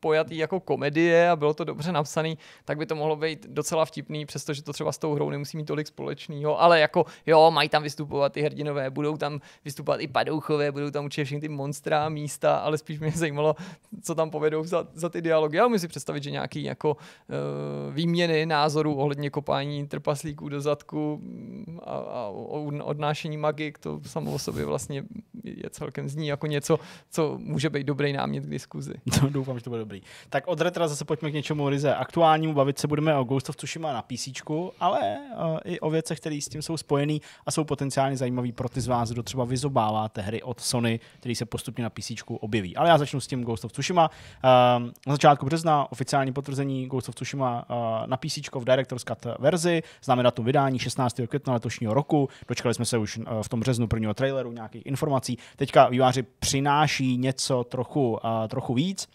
pojatý jako komedie a bylo to dobře napsaný, tak by to mohlo být docela vtipný, přestože to třeba s tou hrou nemusí mít tolik společného, ale jako jo, mají tam vystupovat ty hrdinové, budou tam vystupovat i padouchové, budou tam určitě všechny ty monstra místa, ale spíš mě zajímalo, co tam povedou za, za ty dialogy. Já si představit, že nějaký jako uh, výměny názorů ohledně kopání trpaslíků do zadku mm, a, a odnášení magik, to samo o sobě vlastně je celkem zní jako něco, co může být dobrý námět k diskuzi. To doufám, že to bude dobrý. Tak od retra zase pojďme k něčemu ryze aktuálnímu. Bavit se budeme o Ghost of Tsushima na PC, ale uh, i o věcech, které s tím jsou spojený a jsou potenciálně zajímavý pro ty z vás, kdo třeba vyzobáváte hry od Sony, který se postupně na PC objeví. Ale já začnu s tím Ghost of Tsushima. Uh, na začátku března oficiální potvrzení Ghost of Tsushima uh, na PC v Director's Cut verzi. Známe datum vydání 16. května letošního roku. Dočkali jsme se už uh, v tom březnu prvního traileru, nějakých informací. Teďka výváři přináší něco trochu, uh, trochu víc.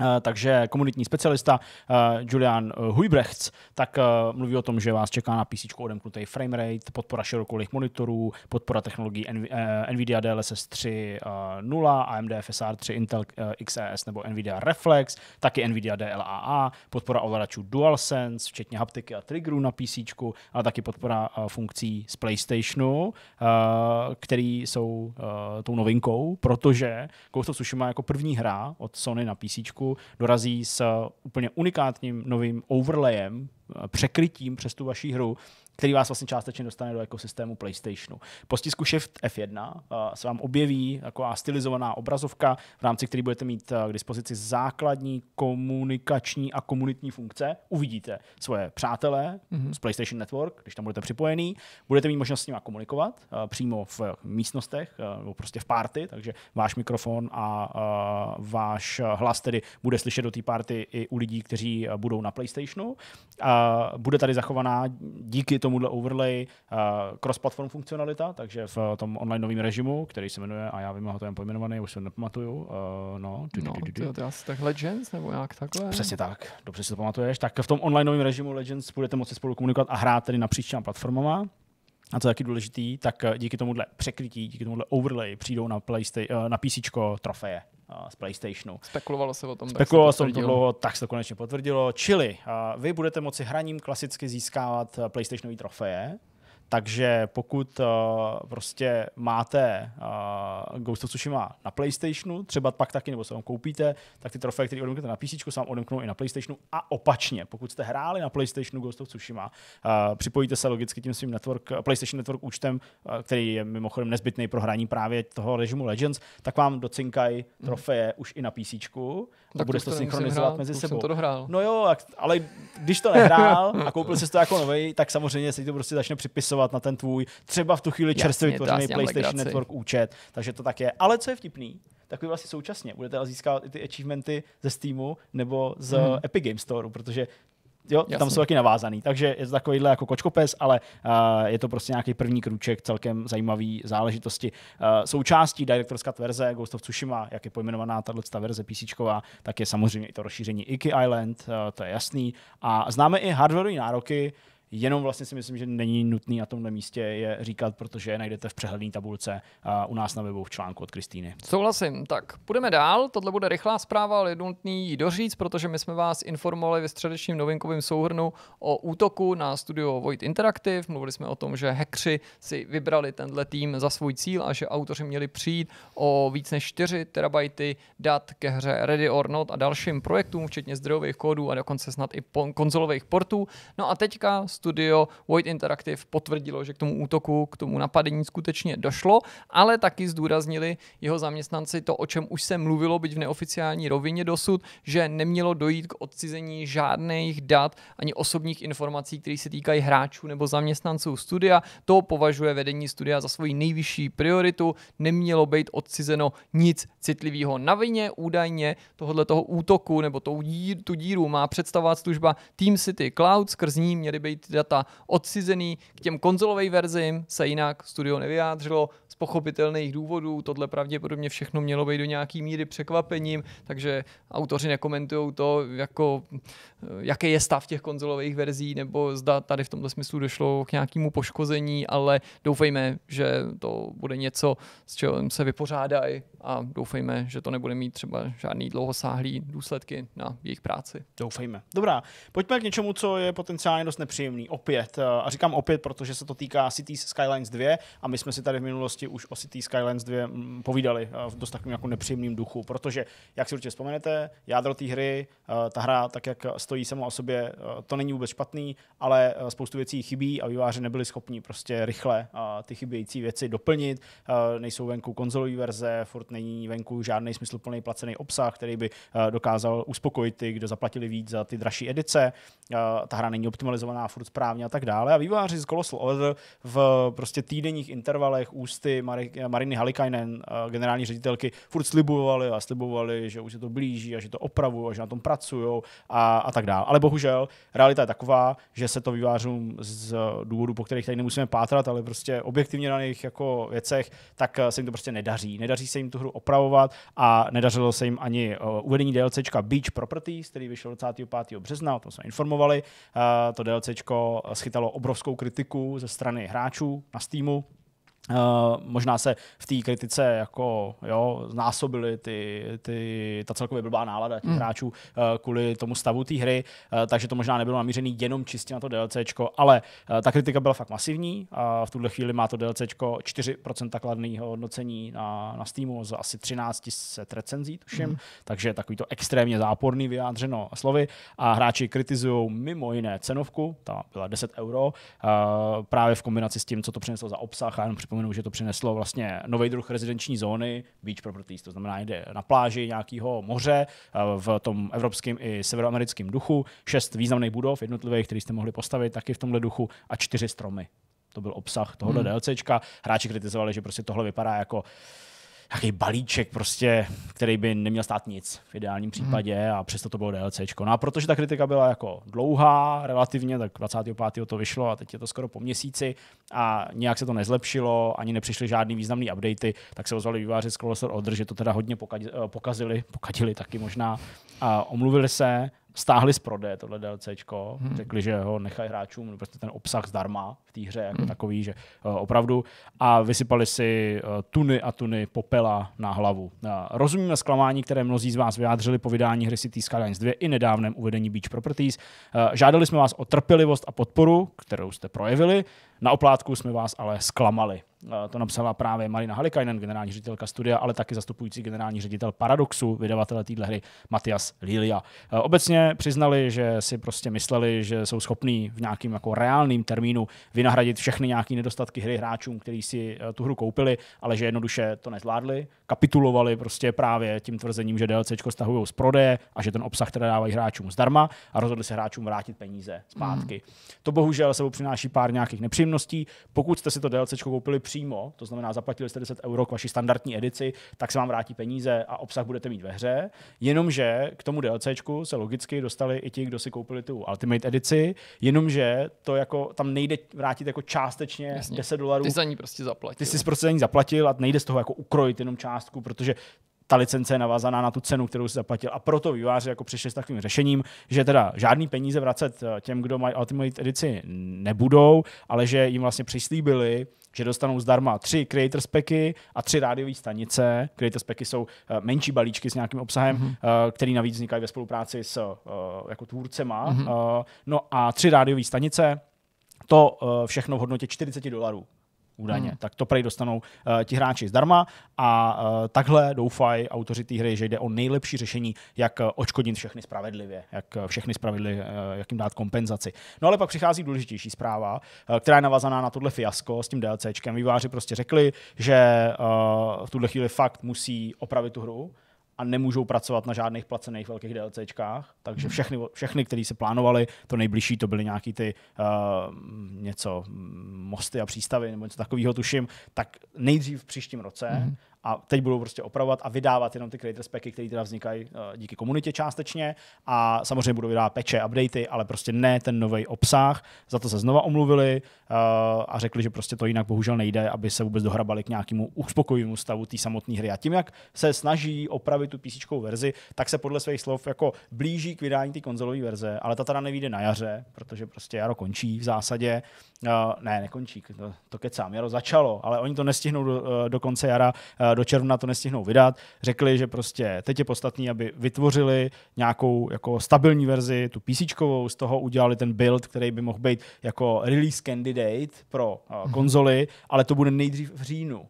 Uh, takže komunitní specialista uh, Julian uh, Huybrechts tak mluví o tom, že vás čeká na PC odemknutý framerate, podpora širokolých monitorů, podpora technologií NV, NVIDIA DLSS 3.0, AMD FSR 3, Intel XES nebo NVIDIA Reflex, taky NVIDIA DLAA, podpora ovladačů DualSense, včetně haptiky a triggerů na PC, ale taky podpora funkcí z PlayStationu, který jsou tou novinkou, protože Ghost of Tsushima jako první hra od Sony na PC dorazí s úplně unikátním novým overlayem, překrytím přes tu vaši hru, který vás vlastně částečně dostane do ekosystému PlayStationu. Po stisku Shift F1 uh, se vám objeví taková stylizovaná obrazovka, v rámci které budete mít uh, k dispozici základní komunikační a komunitní funkce. Uvidíte svoje přátelé mm-hmm. z PlayStation Network, když tam budete připojený. Budete mít možnost s nimi komunikovat uh, přímo v místnostech nebo prostě v party, takže váš mikrofon a váš hlas tedy bude slyšet do té party i u lidí, kteří budou na PlayStationu. Uh, bude tady zachovaná díky tomuhle overlay uh, cross-platform funkcionalita, takže v tom online novém režimu, který se jmenuje, a já vím, ho to jen pojmenovaný, už se nepamatuju. Uh, no, no to je asi tak Legends, nebo jak takhle? Přesně tak, dobře si to pamatuješ. Tak v tom online novém režimu Legends budete moci spolu komunikovat a hrát tedy napříč těma platformama. A co je taky důležitý, tak díky tomuhle překrytí, díky tomuhle overlay přijdou na, Playstation, na PC trofeje z PlayStationu. Spekulovalo se o tom. Spekulovalo se o tom dlouho, tak se to konečně potvrdilo. Čili vy budete moci hraním klasicky získávat PlayStationové trofeje, takže pokud uh, prostě máte uh, Ghost of Tsushima na PlayStationu, třeba pak taky, nebo se vám koupíte, tak ty trofeje, které odemknete na PC, se vám odemknou i na PlayStationu a opačně. Pokud jste hráli na PlayStationu Ghost of Tsushima, uh, připojíte se logicky tím svým network, PlayStation Network účtem, uh, který je mimochodem nezbytný pro hraní právě toho režimu Legends, tak vám docinkají trofeje mm. už i na PC. A bude to synchronizovat hrát, mezi sebou. to dohrál. No jo, ale když to nehrál a koupil si to jako nový, tak samozřejmě se to prostě začne připisovat na ten tvůj třeba v tu chvíli čerstvě vytvořený PlayStation legraci. Network účet, takže to tak je. Ale co je vtipný, tak vy vlastně současně budete získávat i ty achievementy ze Steamu nebo z hmm. Epic Game Store, protože jo, Jasně. tam jsou taky navázaný. Takže je to takovýhle jako kočkopes, ale uh, je to prostě nějaký první krůček, celkem zajímavý záležitosti. Uh, součástí Director's Cut verze Ghost of Tsushima, jak je pojmenovaná tato verze PC, tak je samozřejmě i to rozšíření Iki Island, uh, to je jasný. A známe i hardwareové nároky, Jenom vlastně si myslím, že není nutný na tomhle místě je říkat, protože je najdete v přehledné tabulce u nás na webu v článku od Kristýny. Souhlasím. Tak půjdeme dál. Tohle bude rychlá zpráva, ale je nutný ji doříct, protože my jsme vás informovali ve středečním novinkovém souhrnu o útoku na studio Void Interactive. Mluvili jsme o tom, že hackři si vybrali tenhle tým za svůj cíl a že autoři měli přijít o víc než 4 terabajty dat ke hře Ready or Not a dalším projektům, včetně zdrojových kódů a dokonce snad i konzolových portů. No a teďka studio Void Interactive potvrdilo, že k tomu útoku, k tomu napadení skutečně došlo, ale taky zdůraznili jeho zaměstnanci to, o čem už se mluvilo, byť v neoficiální rovině dosud, že nemělo dojít k odcizení žádných dat ani osobních informací, které se týkají hráčů nebo zaměstnanců studia. To považuje vedení studia za svoji nejvyšší prioritu. Nemělo být odcizeno nic citlivého. Na vině údajně tohoto toho útoku nebo tu díru má představovat služba Team City Cloud, skrz ní měly být ty data odcizený. K těm konzolovým verzím se jinak studio nevyjádřilo z pochopitelných důvodů. Tohle pravděpodobně všechno mělo být do nějaký míry překvapením, takže autoři nekomentují to, jako, jaký je stav těch konzolových verzí, nebo zda tady v tomto smyslu došlo k nějakému poškození, ale doufejme, že to bude něco, s čím se vypořádají a doufejme, že to nebude mít třeba žádný dlouhosáhlý důsledky na jejich práci. Doufejme. Dobrá, pojďme k něčemu, co je potenciálně dost nepříjemný. Opět, eh, a říkám opět, protože se to týká Cities Skylines 2 a my jsme si tady v minulosti už o Cities Skylines 2 mm, povídali eh, v dost takovým jako nepříjemným duchu, protože, jak si určitě vzpomenete, jádro té hry, eh, ta hra, tak jak stojí sama o sobě, to není vůbec špatný, ale spoustu věcí chybí a výváři nebyli schopni prostě rychle ty chybějící věci doplnit. Nejsou venku konzolové verze, furt není venku žádný smysluplný placený obsah, který by dokázal uspokojit ty, kdo zaplatili víc za ty dražší edice. Ta hra není optimalizovaná furt správně a tak dále. A výváři z Colossal Order v prostě týdenních intervalech ústy Mariny Halikainen, generální ředitelky, furt slibovali a slibovali, že už se to blíží a že to opravují a že na tom pracují a, a tak dále. Ale bohužel realita je taková, že se to vývářům z důvodu, po kterých tady nemusíme pátrat, ale prostě objektivně jejich jako věcech, tak se jim to prostě nedaří. Nedaří se jim tu hru opravovat a nedařilo se jim ani uvedení DLCčka Beach Properties, který vyšel 25. března, o tom jsme informovali. To DLCčko schytalo obrovskou kritiku ze strany hráčů na Steamu, Uh, možná se v té kritice jako jo, znásobily ty, ty, ta celkově blbá nálada těch mm. hráčů uh, kvůli tomu stavu té hry, uh, takže to možná nebylo namířené jenom čistě na to DLCčko, ale uh, ta kritika byla fakt masivní a v tuhle chvíli má to DLCčko 4% kladného hodnocení na, na Steamu z asi 13 set recenzí, tuším, mm. takže takový to extrémně záporný vyjádřeno slovy a hráči kritizují mimo jiné cenovku, ta byla 10 euro, uh, právě v kombinaci s tím, co to přineslo za obsah a jenom připomenu, že to přineslo vlastně nový druh rezidenční zóny, beach properties, to znamená, jde na pláži nějakého moře eh, v tom evropském i severoamerickém duchu, šest významných budov jednotlivých, které jste mohli postavit taky v tomhle duchu a čtyři stromy. To byl obsah tohohle hmm. DLCčka. Hráči kritizovali, že prostě tohle vypadá jako nějaký balíček, prostě, který by neměl stát nic v ideálním mhm. případě a přesto to bylo DLCčko. No a protože ta kritika byla jako dlouhá relativně, tak 25. to vyšlo a teď je to skoro po měsíci a nějak se to nezlepšilo, ani nepřišly žádný významný updaty, tak se ozvali výváři z Colossal Order, že to teda hodně pokazili, pokadili taky možná a omluvili se stáhli z prodeje tohle DLCčko, hmm. řekli, že ho nechají hráčům prostě ten obsah zdarma v té hře jako hmm. takový, že uh, opravdu a vysypali si uh, tuny a tuny popela na hlavu. Uh, rozumíme zklamání, které mnozí z vás vyjádřili po vydání hry City Skylines 2 i nedávném uvedení Beach Properties. Uh, žádali jsme vás o trpělivost a podporu, kterou jste projevili. Na oplátku jsme vás ale zklamali. Eh, to napsala právě Marina Halikainen, generální ředitelka studia, ale taky zastupující generální ředitel Paradoxu, vydavatele téhle hry Matias Lilia. Eh, obecně přiznali, že si prostě mysleli, že jsou schopní v nějakým jako reálným termínu vynahradit všechny nějaké nedostatky hry hráčům, kteří si eh, tu hru koupili, ale že jednoduše to nezvládli. Kapitulovali prostě právě tím tvrzením, že DLC stahují z prodeje a že ten obsah teda dávají hráčům zdarma a rozhodli se hráčům vrátit peníze zpátky. Mm. To bohužel sebou přináší pár nějakých nepříjemností. Pokud jste si to DLC koupili přímo, to znamená zaplatili jste 10 euro k vaší standardní edici, tak se vám vrátí peníze a obsah budete mít ve hře. Jenomže k tomu DLCčku se logicky dostali i ti, kdo si koupili tu Ultimate edici, jenomže to jako tam nejde vrátit jako částečně Jasně. 10 dolarů. Ty za ní prostě zaplatil. Ty jsi prostě za ní zaplatil a nejde z toho jako ukrojit jenom částku, protože ta licence je navázaná na tu cenu, kterou si zaplatil. A proto výváři jako přišli s takovým řešením, že teda žádný peníze vracet eh, těm, kdo mají Ultimate edici, nebudou, ale že jim vlastně přislíbili, že dostanou zdarma tři creators packy a tři rádiové stanice. Creators packy jsou eh, menší balíčky s nějakým obsahem, mm-hmm. který navíc vznikají ve spolupráci s jako tvůrcema. Mm-hmm. No a tři rádiové stanice, to všechno v hodnotě 40 dolarů údajně. Hmm. Tak to prej dostanou uh, ti hráči zdarma a uh, takhle doufají autoři té hry, že jde o nejlepší řešení, jak uh, očkodnit všechny spravedlivě, jak uh, všechny spravedlivě, uh, jak jim dát kompenzaci. No ale pak přichází důležitější zpráva, uh, která je navazaná na tohle fiasko s tím DLCčkem. Výváři prostě řekli, že uh, v tuhle chvíli fakt musí opravit tu hru, a nemůžou pracovat na žádných placených velkých DLCčkách, takže všechny, všechny které se plánovali, to nejbližší to byly nějaký ty uh, něco, mosty a přístavy nebo něco takového tuším, tak nejdřív v příštím roce mm a teď budou prostě opravovat a vydávat jenom ty creator specy, které teda vznikají uh, díky komunitě částečně a samozřejmě budou vydávat peče, updaty, ale prostě ne ten nový obsah. Za to se znova omluvili uh, a řekli, že prostě to jinak bohužel nejde, aby se vůbec dohrabali k nějakému uspokojivému stavu té samotné hry. A tím, jak se snaží opravit tu PC verzi, tak se podle svých slov jako blíží k vydání té konzolové verze, ale ta teda nevíde na jaře, protože prostě jaro končí v zásadě. Uh, ne, nekončí, to, to kecám, jaro začalo, ale oni to nestihnou do, do konce jara, do června to nestihnou vydat. Řekli, že prostě teď je podstatný, aby vytvořili nějakou jako stabilní verzi, tu PC, z toho udělali ten build, který by mohl být jako release candidate pro uh, konzoli, ale to bude nejdřív v říjnu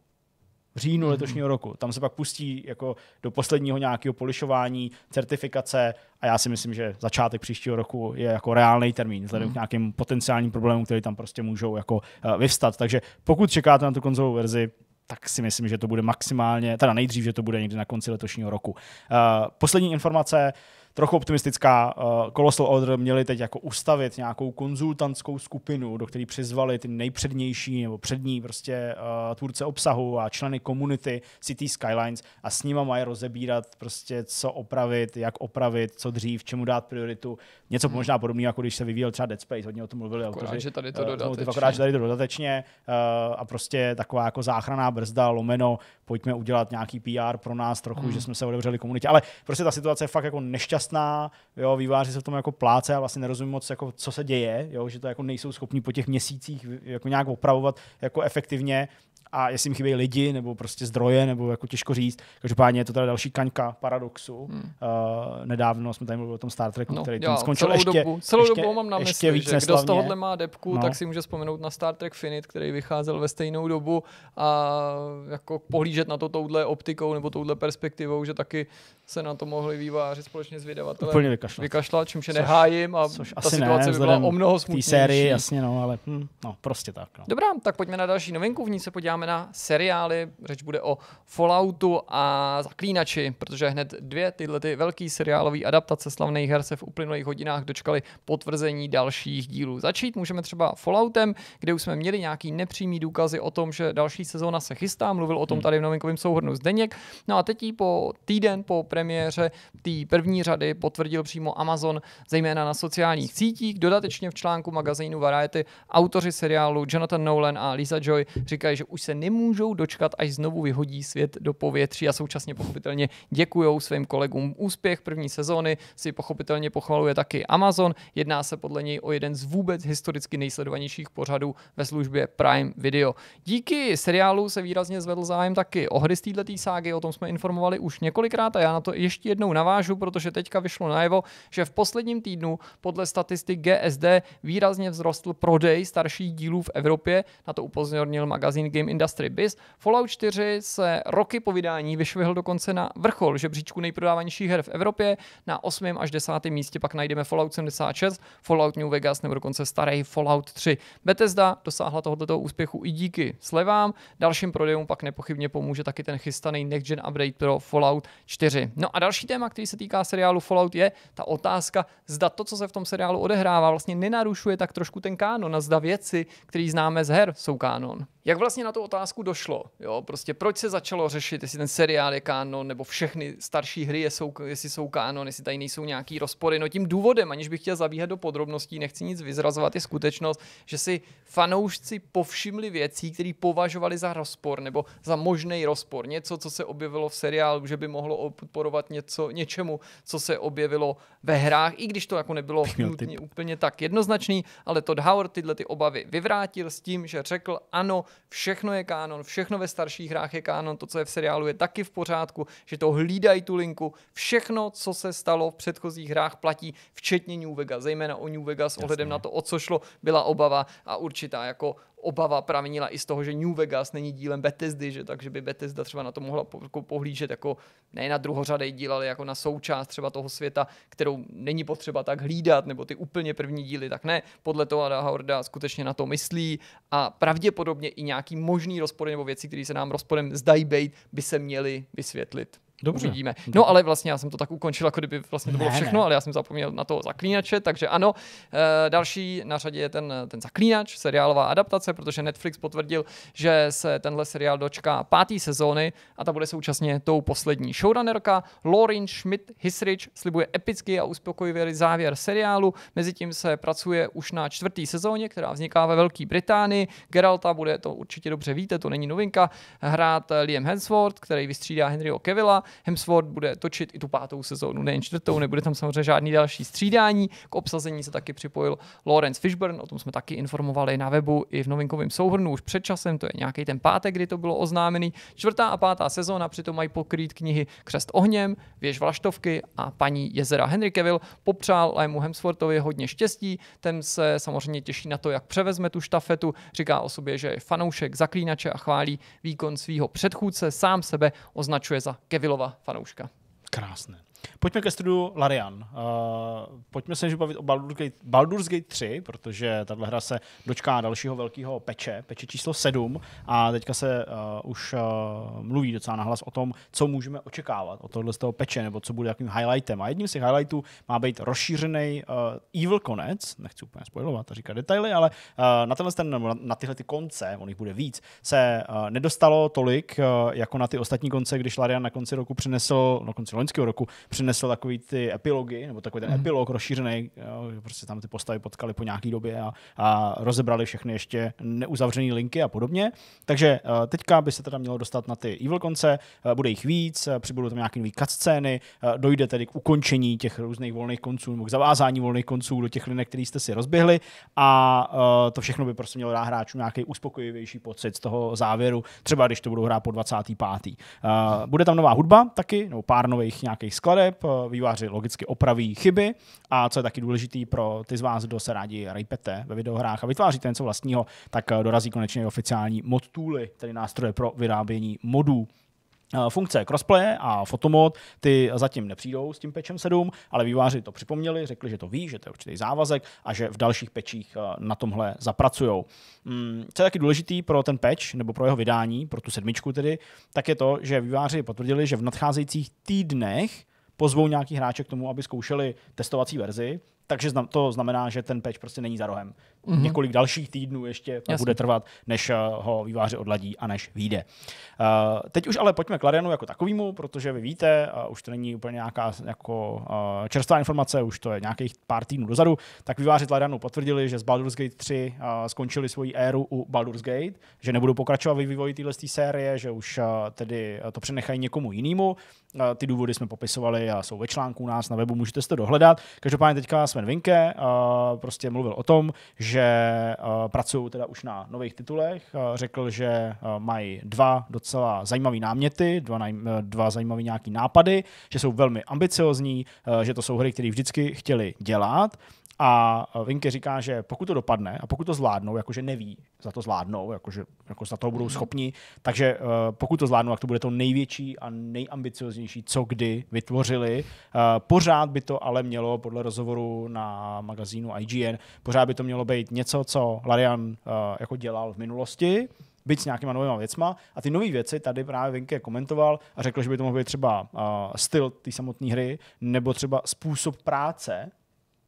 v říjnu mm-hmm. letošního roku. Tam se pak pustí jako do posledního nějakého polišování, certifikace a já si myslím, že začátek příštího roku je jako reálný termín, vzhledem mm. k nějakým potenciálním problémům, které tam prostě můžou jako uh, vyvstat. Takže pokud čekáte na tu konzolovou verzi, tak si myslím, že to bude maximálně, teda nejdřív, že to bude někdy na konci letošního roku. Uh, poslední informace, trochu optimistická. Uh, Colossal Order měli teď jako ustavit nějakou konzultantskou skupinu, do které přizvali ty nejpřednější nebo přední prostě uh, tvůrce obsahu a členy komunity City Skylines a s nima mají rozebírat prostě co opravit, jak opravit, co dřív, čemu dát prioritu. Něco hmm. možná podobného, jako když se vyvíjel třeba Dead Space, hodně o tom mluvili akorát, autoři. že tady to uh, dodatečně. Akorát, že tady to dodatečně uh, a prostě taková jako záchraná brzda, lomeno, pojďme udělat nějaký PR pro nás trochu, hmm. že jsme se otevřeli komunitě. Ale prostě ta situace je fakt jako nešťastná, jo, výváři se v tom jako pláce a vlastně nerozumí moc, jako, co se děje, jo, že to jako nejsou schopni po těch měsících jako nějak opravovat jako efektivně a jestli jim chybějí lidi nebo prostě zdroje, nebo jako těžko říct. Každopádně je to teda další kaňka paradoxu. Hmm. Uh, nedávno jsme tady mluvili o tom Star Treku, no, který jo, skončil celou ještě, dobu, celou ještě, dobu mám na mysli, víc že kdo z tohohle má depku, no. tak si může vzpomenout na Star Trek Finite, který vycházel ve stejnou dobu a jako pohlížet na to touhle optikou nebo touhle perspektivou, že taky se na to mohli výváři společně s vydavatelem Úplně vykašlat. vykašlat, čímž je nehájím a což ta asi situace ne, by byla o mnoho smutnější. sérii, jasně, no, ale hm, no, prostě tak. No. Dobrá, tak pojďme na další novinku, v ní se podíváme na seriály, řeč bude o Falloutu a Zaklínači, protože hned dvě tyhle ty velký seriálové adaptace slavných her se v uplynulých hodinách dočkali potvrzení dalších dílů. Začít můžeme třeba Falloutem, kde už jsme měli nějaký nepřímý důkazy o tom, že další sezóna se chystá, mluvil o tom hmm. tady v novinkovém souhrnu Zdeněk. No a teď po týden po premiéře té první řady potvrdil přímo Amazon, zejména na sociálních sítích. Dodatečně v článku magazínu Variety autoři seriálu Jonathan Nolan a Lisa Joy říkají, že už se nemůžou dočkat, až znovu vyhodí svět do povětří a současně pochopitelně děkují svým kolegům. Úspěch první sezóny si pochopitelně pochvaluje taky Amazon. Jedná se podle něj o jeden z vůbec historicky nejsledovanějších pořadů ve službě Prime Video. Díky seriálu se výrazně zvedl zájem taky o hry z této ságy, o tom jsme informovali už několikrát a já na to ještě jednou navážu, protože teďka vyšlo najevo, že v posledním týdnu podle statistik GSD výrazně vzrostl prodej starších dílů v Evropě, na to upozornil magazín Game Industry Biz. Fallout 4 se roky po vydání vyšvihl dokonce na vrchol žebříčku nejprodávanějších her v Evropě. Na 8. až 10. místě pak najdeme Fallout 76, Fallout New Vegas nebo dokonce starý Fallout 3. Bethesda dosáhla tohoto úspěchu i díky slevám. Dalším prodejům pak nepochybně pomůže taky ten chystaný Next Gen Update pro Fallout 4. No a další téma, který se týká seriálu Fallout, je ta otázka, zda to, co se v tom seriálu odehrává, vlastně nenarušuje tak trošku ten kánon a zda věci, které známe z her, jsou kánon. Jak vlastně na tu otázku došlo? Jo, prostě proč se začalo řešit, jestli ten seriál je kánon, nebo všechny starší hry jsou, jestli jsou kánon, jestli tady nejsou nějaký rozpory. No tím důvodem, aniž bych chtěl zabíhat do podrobností, nechci nic vyzrazovat, je skutečnost, že si fanoušci povšimli věcí, které považovali za rozpor nebo za možný rozpor. Něco, co se objevilo v seriálu, že by mohlo podporovat něco, něčemu, co se objevilo ve hrách, i když to jako nebylo nutně úplně tak jednoznačný, ale Todd Howard tyhle ty obavy vyvrátil s tím, že řekl ano, všechno je kánon, všechno ve starších hrách je kánon, to, co je v seriálu, je taky v pořádku, že to hlídají tu linku, všechno, co se stalo v předchozích hrách, platí, včetně New Vegas, zejména o New Vegas, ohledem na to, o co šlo, byla obava a určitá jako obava pramenila i z toho, že New Vegas není dílem Bethesdy, že takže by Bethesda třeba na to mohla jako pohlížet jako ne na druhořadej díl, ale jako na součást třeba toho světa, kterou není potřeba tak hlídat, nebo ty úplně první díly, tak ne. Podle toho Ada Horda skutečně na to myslí a pravděpodobně i nějaký možný rozpory nebo věci, které se nám rozporem zdají být, by se měly vysvětlit. Dobře. Uvidíme. No ale vlastně já jsem to tak ukončil, jako kdyby vlastně to bylo Ne, všechno, ne. ale já jsem zapomněl na toho zaklínače, takže ano. E, další na řadě je ten, ten zaklínač, seriálová adaptace, protože Netflix potvrdil, že se tenhle seriál dočká pátý sezóny a ta bude současně tou poslední. Showrunnerka Lauren Schmidt Hisrich slibuje epický a uspokojivý závěr seriálu. Mezitím se pracuje už na čtvrtý sezóně, která vzniká ve Velké Británii. Geralta bude, to určitě dobře víte, to není novinka, hrát Liam Hemsworth, který vystřídá Henryho Kevilla. Hemsworth bude točit i tu pátou sezónu, nejen čtvrtou, nebude tam samozřejmě žádný další střídání. K obsazení se taky připojil Lawrence Fishburne, o tom jsme taky informovali na webu i v novinkovém souhrnu už před časem, to je nějaký ten pátek, kdy to bylo oznámený. Čtvrtá a pátá sezóna přitom mají pokrýt knihy Křest ohněm, Věž vlaštovky a paní jezera. Henry Cavill popřál Liamu Hemsworthovi hodně štěstí, ten se samozřejmě těší na to, jak převezme tu štafetu, říká o sobě, že je fanoušek zaklínače a chválí výkon svého předchůdce, sám sebe označuje za Kevillova fanouška. Krásné. Pojďme ke studiu Larian. Uh, pojďme se bavit o Baldur's Gate, Baldur's Gate 3, protože tahle hra se dočká dalšího velkého peče, peče číslo 7 a teďka se uh, už uh, mluví docela nahlas o tom, co můžeme očekávat od tohle z toho peče, nebo co bude jakým highlightem. A jedním z těch highlightů má být rozšířený uh, evil konec, nechci úplně spojovat a říkat detaily, ale uh, na, tenhle ten, na, na tyhle ty konce, on jich bude víc, se uh, nedostalo tolik, uh, jako na ty ostatní konce, když Larian na konci roku přinesl, na konci loňského roku, přinesl takový ty epilogy, nebo takový ten mm. epilog rozšířený, jo, že prostě tam ty postavy potkali po nějaký době a, a rozebrali všechny ještě neuzavřené linky a podobně. Takže uh, teďka by se teda mělo dostat na ty evil konce, uh, bude jich víc, uh, přibudou tam nějaký nový cutscény, uh, dojde tedy k ukončení těch různých volných konců nebo k zavázání volných konců do těch linek, které jste si rozběhli a uh, to všechno by prostě mělo dát hráčům nějaký uspokojivější pocit z toho závěru, třeba když to budou hrát po 25. Uh, bude tam nová hudba taky, nebo pár nových nějakých skladeb, uh, výváři logicky opraví chyby a co je taky důležitý pro ty z vás, kdo se rádi rejpete ve videohrách a vytváříte něco vlastního, tak uh, dorazí konečně oficiální mod tooly, tedy nástroje pro vyrábění modů. Uh, Funkce crossplay a fotomod, ty zatím nepřijdou s tím patchem 7, ale výváři to připomněli, řekli, že to ví, že to je určitý závazek a že v dalších uh, na tomhle zapracujou. Mm, Co je taky důležitý pro ten patch, nebo pro jeho vydání, pro tu sedmičku tedy, tak je to, že výváři potvrdili, že v nadcházejících týdnech pozvou nějaký hráče k tomu, aby zkoušeli testovací verzi, takže to znamená, že ten patch prostě není za rohem. Mm-hmm. Několik dalších týdnů ještě Jasně. bude trvat, než uh, ho výváři odladí a než vyjde. Uh, teď už ale pojďme k Larianu jako takovému, protože vy víte, uh, už to není úplně nějaká jako, uh, čerstvá informace, už to je nějakých pár týdnů dozadu, tak výváři Larianu potvrdili, že z Baldur's Gate 3 uh, skončili svoji éru u Baldur's Gate, že nebudou pokračovat ve vývoji téhle série, že už uh, tedy to přenechají někomu jinému. Uh, ty důvody jsme popisovali a jsou ve článku u nás na webu, můžete si to dohledat. Každopádně teďka Sven Vinke uh, prostě mluvil o tom, že uh, pracují teda už na nových titulech. Uh, řekl, že uh, mají dva docela zajímavé náměty, dva, naj, dva zajímavé nějaký nápady, že jsou velmi ambiciozní, uh, že to jsou hry, které vždycky chtěli dělat. A Vinke říká, že pokud to dopadne a pokud to zvládnou, jakože neví, za to zvládnou, jakože jako za toho budou schopni, takže uh, pokud to zvládnou, tak to bude to největší a nejambicioznější, co kdy vytvořili. Uh, pořád by to ale mělo, podle rozhovoru na magazínu IGN, pořád by to mělo být něco, co Larian uh, jako dělal v minulosti, byť s nějakýma novýma věcma. A ty nové věci tady právě Vinke komentoval a řekl, že by to mohl být třeba uh, styl té samotné hry, nebo třeba způsob práce,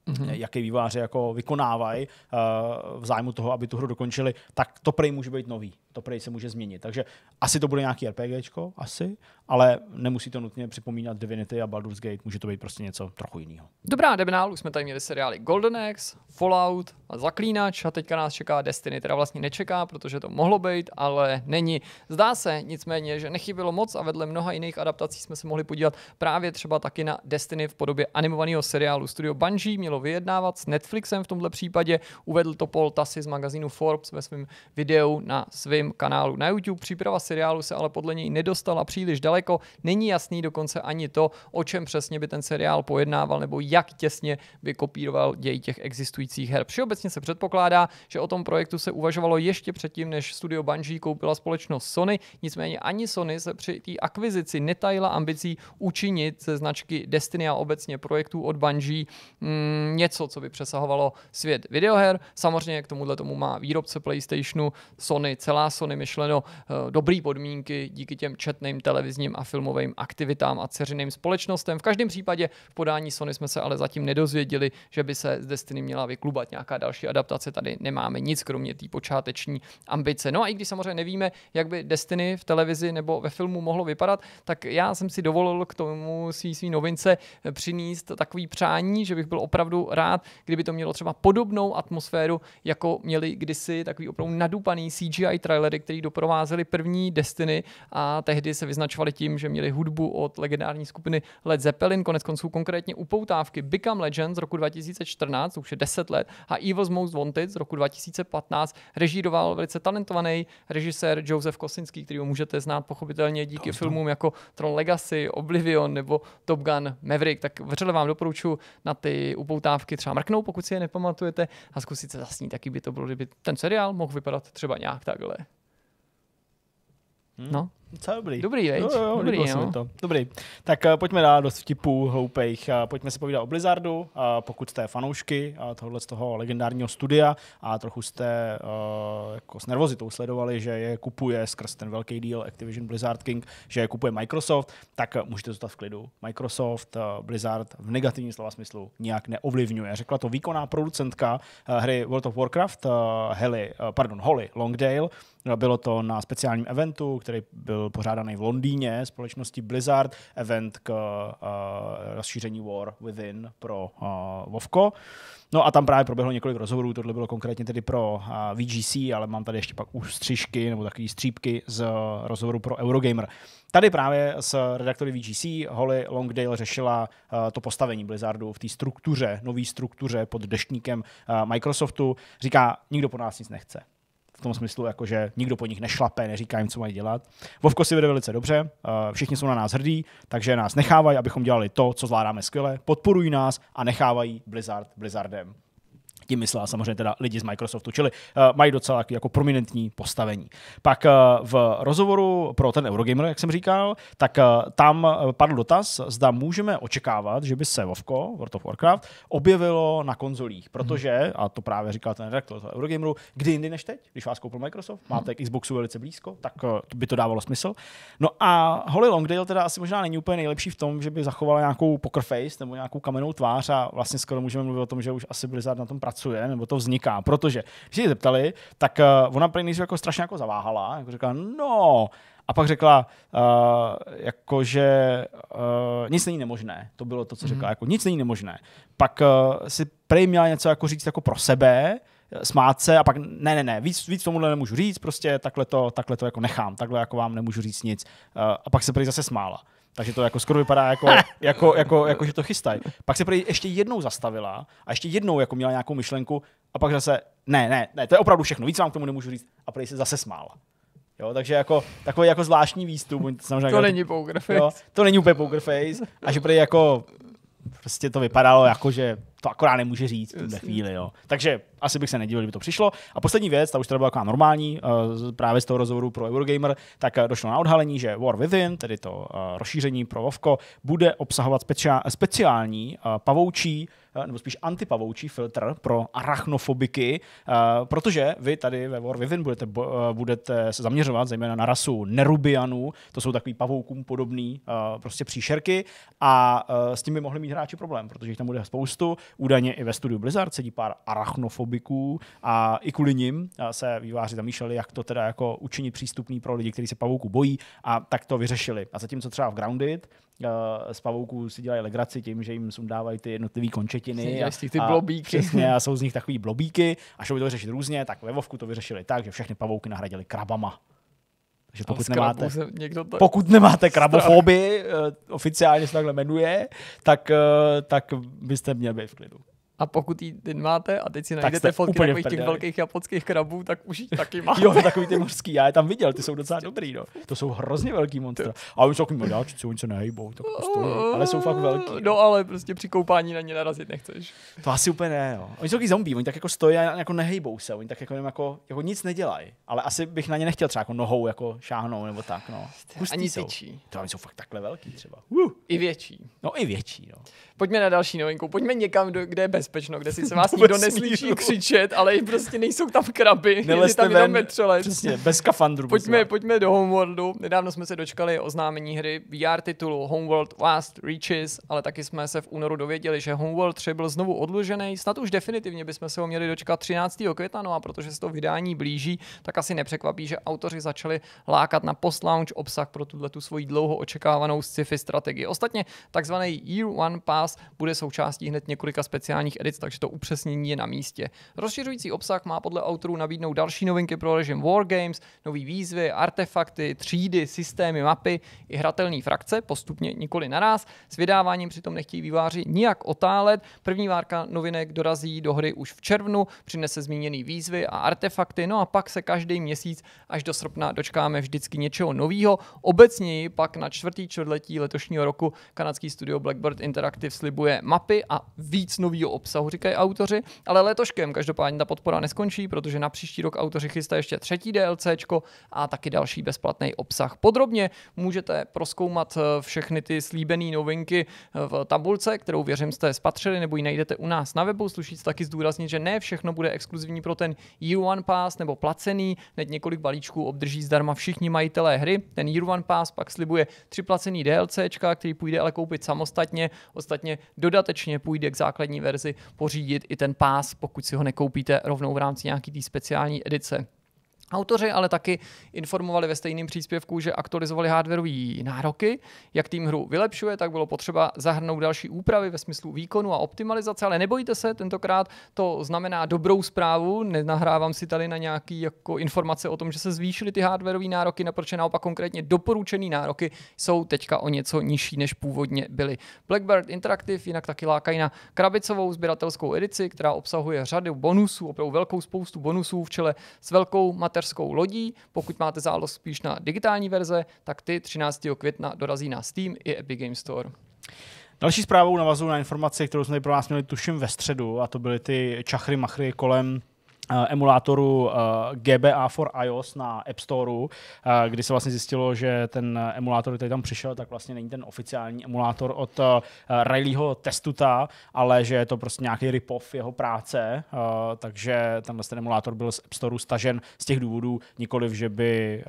mm-hmm. jaký výváři jako vykonávají uh, v zájmu toho, aby tu hru dokončili, tak to prej může být nový. To prej se může změnit. Takže asi to bude nějaký RPGčko, asi, ale nemusí to nutně připomínat Divinity a Baldur's Gate, může to být prostě něco trochu jiného. Dobrá, jdeme dál, už jsme tady měli seriály Golden Axe, Fallout a Zaklínač a teďka nás čeká Destiny, teda vlastně nečeká, protože to mohlo být, ale není. Zdá se nicméně, že nechybělo moc a vedle mnoha jiných adaptací jsme se mohli podívat právě třeba taky na Destiny v podobě animovaného seriálu. Studio Bungie mělo vyjednávat s Netflixem v tomhle případě, uvedl to Paul Tassi z magazínu Forbes ve svém videu na svém kanálu na YouTube. Příprava seriálu se ale podle něj nedostala příliš daleko, není jasný dokonce ani to, o čem přesně by ten seriál pojednával nebo jak těsně by kopíroval děj těch existujících her. Všeobecně se předpokládá, že o tom projektu se uvažovalo ještě předtím, než studio Bungie koupila společnost Sony, nicméně ani Sony se při té akvizici netajila ambicí učinit ze značky Destiny a obecně projektů od Bungie mm, něco, co by přesahovalo svět videoher. Samozřejmě k tomuhle tomu má výrobce PlayStationu Sony celá Sony myšleno uh, dobrý podmínky díky těm četným televizním a filmovým aktivitám a ceřiným společnostem. V každém případě v podání Sony jsme se ale zatím nedozvěděli, že by se z Destiny měla vyklubat nějaká další adaptace. Tady nemáme nic, kromě té počáteční ambice. No a i když samozřejmě nevíme, jak by Destiny v televizi nebo ve filmu mohlo vypadat, tak já jsem si dovolil k tomu svý, svý novince přinést takový přání, že bych byl opravdu rád, kdyby to mělo třeba podobnou atmosféru, jako měli kdysi takový opravdu nadupaný CGI trailery, který doprovázely první Destiny a tehdy se vyznačovali tím, že měli hudbu od legendární skupiny Led Zeppelin, konec konců konkrétně upoutávky Become Legend z roku 2014, už je 10 let, a Evil's Most Wanted z roku 2015 režíroval velice talentovaný režisér Joseph Kosinský, který ho můžete znát pochopitelně díky filmům jako Tron Legacy, Oblivion nebo Top Gun Maverick. Tak vřele vám doporučuji na ty upoutávky třeba mrknout, pokud si je nepamatujete a zkusit se zasnít, jaký by to bylo, kdyby ten seriál mohl vypadat třeba nějak takhle. Hmm. No, Co dobrý. Dobrý, veď? Jo, jo, Dobrý, se no. to. Dobrý. Tak uh, pojďme dál do vtipů hloupejch. Uh, pojďme si povídat o Blizzardu. Uh, pokud jste fanoušky uh, tohohle z toho legendárního studia a trochu jste uh, jako s nervozitou sledovali, že je kupuje skrz ten velký deal Activision Blizzard King, že je kupuje Microsoft, tak uh, můžete zůstat v klidu. Microsoft uh, Blizzard v negativním slova smyslu nijak neovlivňuje. Řekla to výkonná producentka uh, hry World of Warcraft, uh, Holly, uh, pardon, Holly Longdale, bylo to na speciálním eventu, který byl pořádaný v Londýně společnosti Blizzard, event k uh, rozšíření War Within pro uh, Vovko. No a tam právě proběhlo několik rozhovorů, tohle bylo konkrétně tedy pro uh, VGC, ale mám tady ještě pak už střižky nebo takové střípky z rozhovoru pro Eurogamer. Tady právě s redaktory VGC Holly Longdale řešila uh, to postavení Blizzardu v té struktuře, nové struktuře pod deštníkem uh, Microsoftu. Říká, nikdo po nás nic nechce v tom smyslu, jako že nikdo po nich nešlape, neříká jim, co mají dělat. Vovko si vede velice dobře, uh, všichni jsou na nás hrdí, takže nás nechávají, abychom dělali to, co zvládáme skvěle, podporují nás a nechávají Blizzard Blizzardem. Tím myslela samozřejmě teda lidi z Microsoftu, čili uh, mají docela jako, prominentní postavení. Pak uh, v rozhovoru pro ten Eurogamer, jak jsem říkal, tak uh, tam padl dotaz, zda můžeme očekávat, že by se Vovko, World of Warcraft, objevilo na konzolích, protože, a to právě říkal ten redaktor toho Eurogameru, kdy jindy než teď, když vás koupil Microsoft, máte k Xboxu velice blízko, tak uh, by to dávalo smysl. No a Holly Longdale teda asi možná není úplně nejlepší v tom, že by zachovala nějakou poker face nebo nějakou kamennou tvář a vlastně skoro můžeme mluvit o tom, že už asi Blizzard na tom pracuje, nebo to vzniká, protože když se zeptali, tak uh, ona prý nejdřív jako strašně jako zaváhala, jako řekla, no, a pak řekla, uh, jako, že uh, nic není nemožné. To bylo to, co řekla, mm. jako nic není nemožné. Pak uh, si prej měla něco jako říct jako pro sebe, smát se a pak ne, ne, ne, víc, víc tomuhle nemůžu říct, prostě takhle to, takhle to jako nechám, takhle jako vám nemůžu říct nic. Uh, a pak se prý zase smála. Takže to jako skoro vypadá jako, jako, jako, jako že to chystají. Pak se prý ještě jednou zastavila a ještě jednou jako měla nějakou myšlenku a pak zase, ne, ne, ne, to je opravdu všechno, víc vám k tomu nemůžu říct a prý se zase smála. Jo, takže jako takový jako zvláštní výstup. Samozřejmě To jako- není poker face. Jo, to není úplně poker face a že prý jako prostě to vypadalo jako, že to akorát nemůže říct v téhle chvíli. Jo. Takže asi bych se nedivil, kdyby to přišlo. A poslední věc, ta už teda byla taková normální, uh, právě z toho rozhovoru pro Eurogamer, tak uh, došlo na odhalení, že War Within, tedy to uh, rozšíření pro Vovko, bude obsahovat speciální pavoučí nebo spíš antipavoučí filtr pro arachnofobiky, protože vy tady ve War Within budete, budete se zaměřovat zejména na rasu Nerubianů, to jsou takový pavoukům podobný prostě příšerky a s tím by mohli mít hráči problém, protože jich tam bude spoustu. Údajně i ve studiu Blizzard sedí pár arachnofobiků a i kvůli nim se výváři zamýšleli, jak to teda jako učinit přístupný pro lidi, kteří se pavouků bojí a tak to vyřešili. A zatímco třeba v Grounded z pavouků si dělají legraci tím, že jim sundávají ty jednotlivé končetiny. Těch ty a, blobíky. Přesně, a jsou z nich takový blobíky a šli by to řešit různě, tak ve Vovku to vyřešili tak, že všechny pavouky nahradili krabama. Takže pokud nemáte, někdo tak... pokud nemáte krabofobii, eh, oficiálně se takhle jmenuje, tak, eh, tak byste měli být v klidu. A pokud ji máte a teď si najdete fotky takových těch velkých japonských krabů, tak už ji taky máte. Jo, takový ty mořský, já je tam viděl, ty jsou docela dobrý, no. To jsou hrozně velký monstra. A oni jsou takový modáčici, oni se nehejbou, tak stojí, ale jsou fakt velký. No ale prostě při koupání na ně narazit nechceš. To asi úplně ne, no. Oni jsou takový zombie, oni tak jako stojí a jako nehejbou se, oni tak jako, jako, jako nic nedělají. Ale asi bych na ně nechtěl třeba jako nohou jako šáhnout nebo tak, no. Hustý Ani jsou. tyčí. To oni jsou fakt takhle velký třeba. Uh. I větší. No i větší, no. Pojďme na další novinku. Pojďme někam, do- kde je nebezpečno, kde si se vás nikdo neslyší křičet, ale i prostě nejsou tam kraby, je tam jenom metřelec. Přesně, bez skafandru. Pojďme, pojďme do Homeworldu. Nedávno jsme se dočkali oznámení hry VR titulu Homeworld Last Reaches, ale taky jsme se v únoru dověděli, že Homeworld 3 byl znovu odložený. Snad už definitivně bychom se ho měli dočkat 13. května, no a protože se to vydání blíží, tak asi nepřekvapí, že autoři začali lákat na post-launch obsah pro tuhle tu svoji dlouho očekávanou sci-fi strategii. Ostatně takzvaný Year One Pass bude součástí hned několika speciálních edic, takže to upřesnění je na místě. Rozšiřující obsah má podle autorů nabídnout další novinky pro režim Wargames, nový výzvy, artefakty, třídy, systémy, mapy i hratelné frakce, postupně nikoli naraz. S vydáváním přitom nechtějí výváři nijak otálet. První várka novinek dorazí do hry už v červnu, přinese zmíněný výzvy a artefakty, no a pak se každý měsíc až do srpna dočkáme vždycky něčeho nového. Obecněji pak na čtvrtý čtvrtletí letošního roku kanadský studio Blackbird Interactive slibuje mapy a víc nového obsahu, říkají autoři, ale letoškem každopádně ta podpora neskončí, protože na příští rok autoři chystají ještě třetí DLCčko a taky další bezplatný obsah. Podrobně můžete proskoumat eh, všechny ty slíbené novinky eh, v tabulce, kterou věřím jste spatřili, nebo ji najdete u nás na webu. Sluší se taky zdůraznit, že ne všechno bude exkluzivní pro ten Year One Pass nebo placený, hned několik balíčků obdrží zdarma všichni majitelé hry. Ten Year One Pass pak slibuje tři placený DLCčka, který půjde ale koupit samostatně. Ostatně dodatečně půjde k základní verzi pořídit i ten pás, pokud si ho nekoupíte rovnou v rámci nějaký té speciální edice. Autoři ale taky informovali ve stejném příspěvku, že aktualizovali hardwareové nároky. Jak tým hru vylepšuje, tak bylo potřeba zahrnout další úpravy ve smyslu výkonu a optimalizace, ale nebojte se, tentokrát to znamená dobrou zprávu. Nenahrávám si tady na nějaké jako informace o tom, že se zvýšily ty hardwareové nároky, naproč naopak konkrétně doporučené nároky jsou teďka o něco nižší, než původně byly. Blackbird Interactive jinak taky lákají na krabicovou sběratelskou edici, která obsahuje řadu bonusů, opravdu velkou spoustu bonusů v čele s velkou materiální mateřskou lodí. Pokud máte záloh spíš na digitální verze, tak ty 13. května dorazí na Steam i Epic Game Store. Další zprávou navazuju na informaci, kterou jsme pro vás měli tuším ve středu, a to byly ty čachry machry kolem emulátoru eh, GBA for iOS na App Storeu, eh, kdy se vlastně zjistilo, že ten emulátor, který tam přišel, tak vlastně není ten oficiální emulátor od Rileyho Testuta, ale že je to prostě nějaký rip-off jeho práce, takže tenhle ten emulátor byl z App Storeu stažen z těch důvodů, nikoliv, že by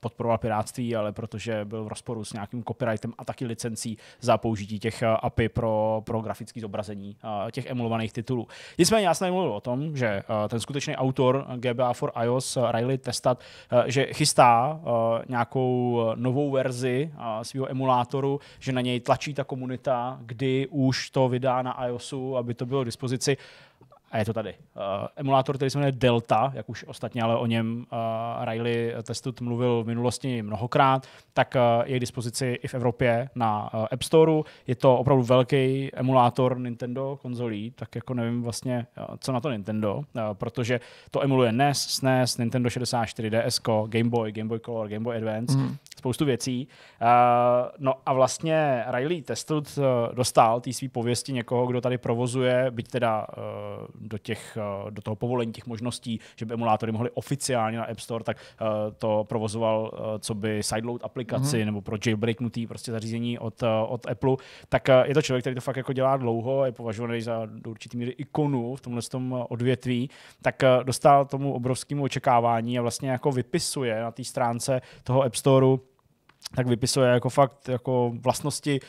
podporoval piráctví, ale protože byl v rozporu s nějakým copyrightem a taky licencí za použití těch API pro, pro grafické zobrazení těch emulovaných titulů. Nicméně já jsem mluvil o tom, že ten skutečný autor GBA for iOS, eh, Riley Testat, eh, že chystá eh, nějakou novou verzi svého emulátoru, že na něj tlačí ta komunita, kdy už to vydá na iOSu, aby to bylo k dispozici a je to tady. Uh, emulátor, který se jmenuje Delta, jak už ostatně, ale o něm uh, Riley Testut mluvil v minulosti mnohokrát, tak uh, je k dispozici i v Evropě na uh, App Storeu. Je to opravdu velký emulátor Nintendo konzolí, tak jako nevím vlastně, uh, co na to Nintendo, uh, protože to emuluje NES, SNES, Nintendo 64, DS, Game Boy, Game Boy Color, Game Boy Advance, mm. spoustu věcí. Uh, no a vlastně Riley Testut uh, dostal té své pověsti někoho, kdo tady provozuje, byť teda uh, do, těch, eh, do toho povolení těch možností, že by emulátory mohly oficiálně na App Store, tak uh, to provozoval uh, co by sideload aplikaci mm-hmm. nebo pro jailbreaknutý prostě zařízení od, od Apple, tak je to člověk, který to fakt jako dělá dlouho, je považovaný za do určitý míry ikonu v tomhle tom odvětví, tak dostal tomu obrovskému očekávání a vlastně jako vypisuje na té stránce toho App Storeu tak vypisuje jako fakt jako vlastnosti uh,